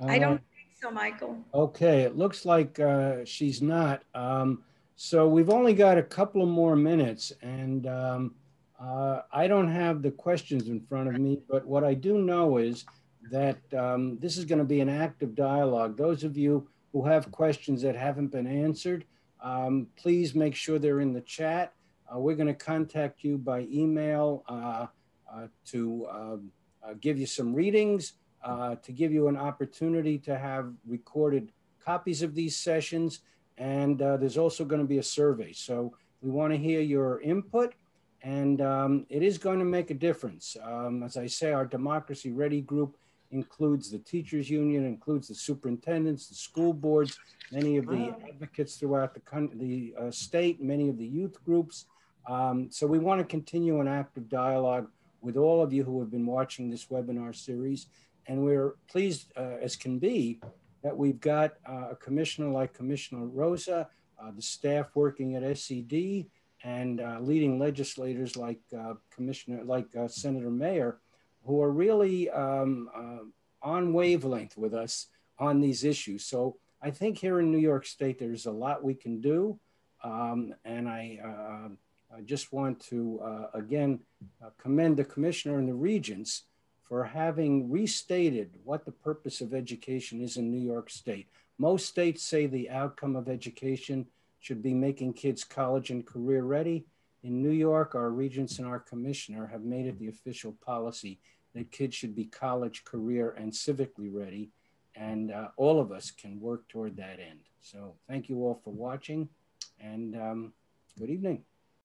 i Uh, don't think so michael Okay, it looks like uh, she's not. Um, so we've only got a couple of more minutes, and um, uh, I don't have the questions in front of me, but what I do know is that um, this is going to be an active dialogue. Those of you who have questions that haven't been answered, um, please make sure they're in the chat. Uh, we're going to contact you by email uh, uh, to um, uh, give you some readings, uh, to give you an opportunity to have recorded copies of these sessions. And there's also going to be a survey. So we want to hear your input, and um, it is going to make a difference. Um, as I say, our Democracy Ready group includes the teachers union, includes the superintendents, the school boards, many of the advocates throughout the, coun- the uh, state, many of the youth groups. Um, so we want to continue an active dialogue with all of you who have been watching this webinar series. And we're pleased uh, as can be that we've got uh, a commissioner like Commissioner Rosa, uh, the staff working at SED, and uh, leading legislators like uh, Commissioner, like uh, Senator Mayer, who are really um, uh, on wavelength with us on these issues. So I think here in New York State, there's a lot we can do. Um, and I, uh, I just want to, again, commend the commissioner and the regents for having restated what the purpose of education is in New York State. Most states say the outcome of education should be making kids college and career ready. In New York, our regents and our commissioner have made it the official policy that kids should be college, career, and civically ready. And uh, all of us can work toward that end. So thank you all for watching and um, good evening.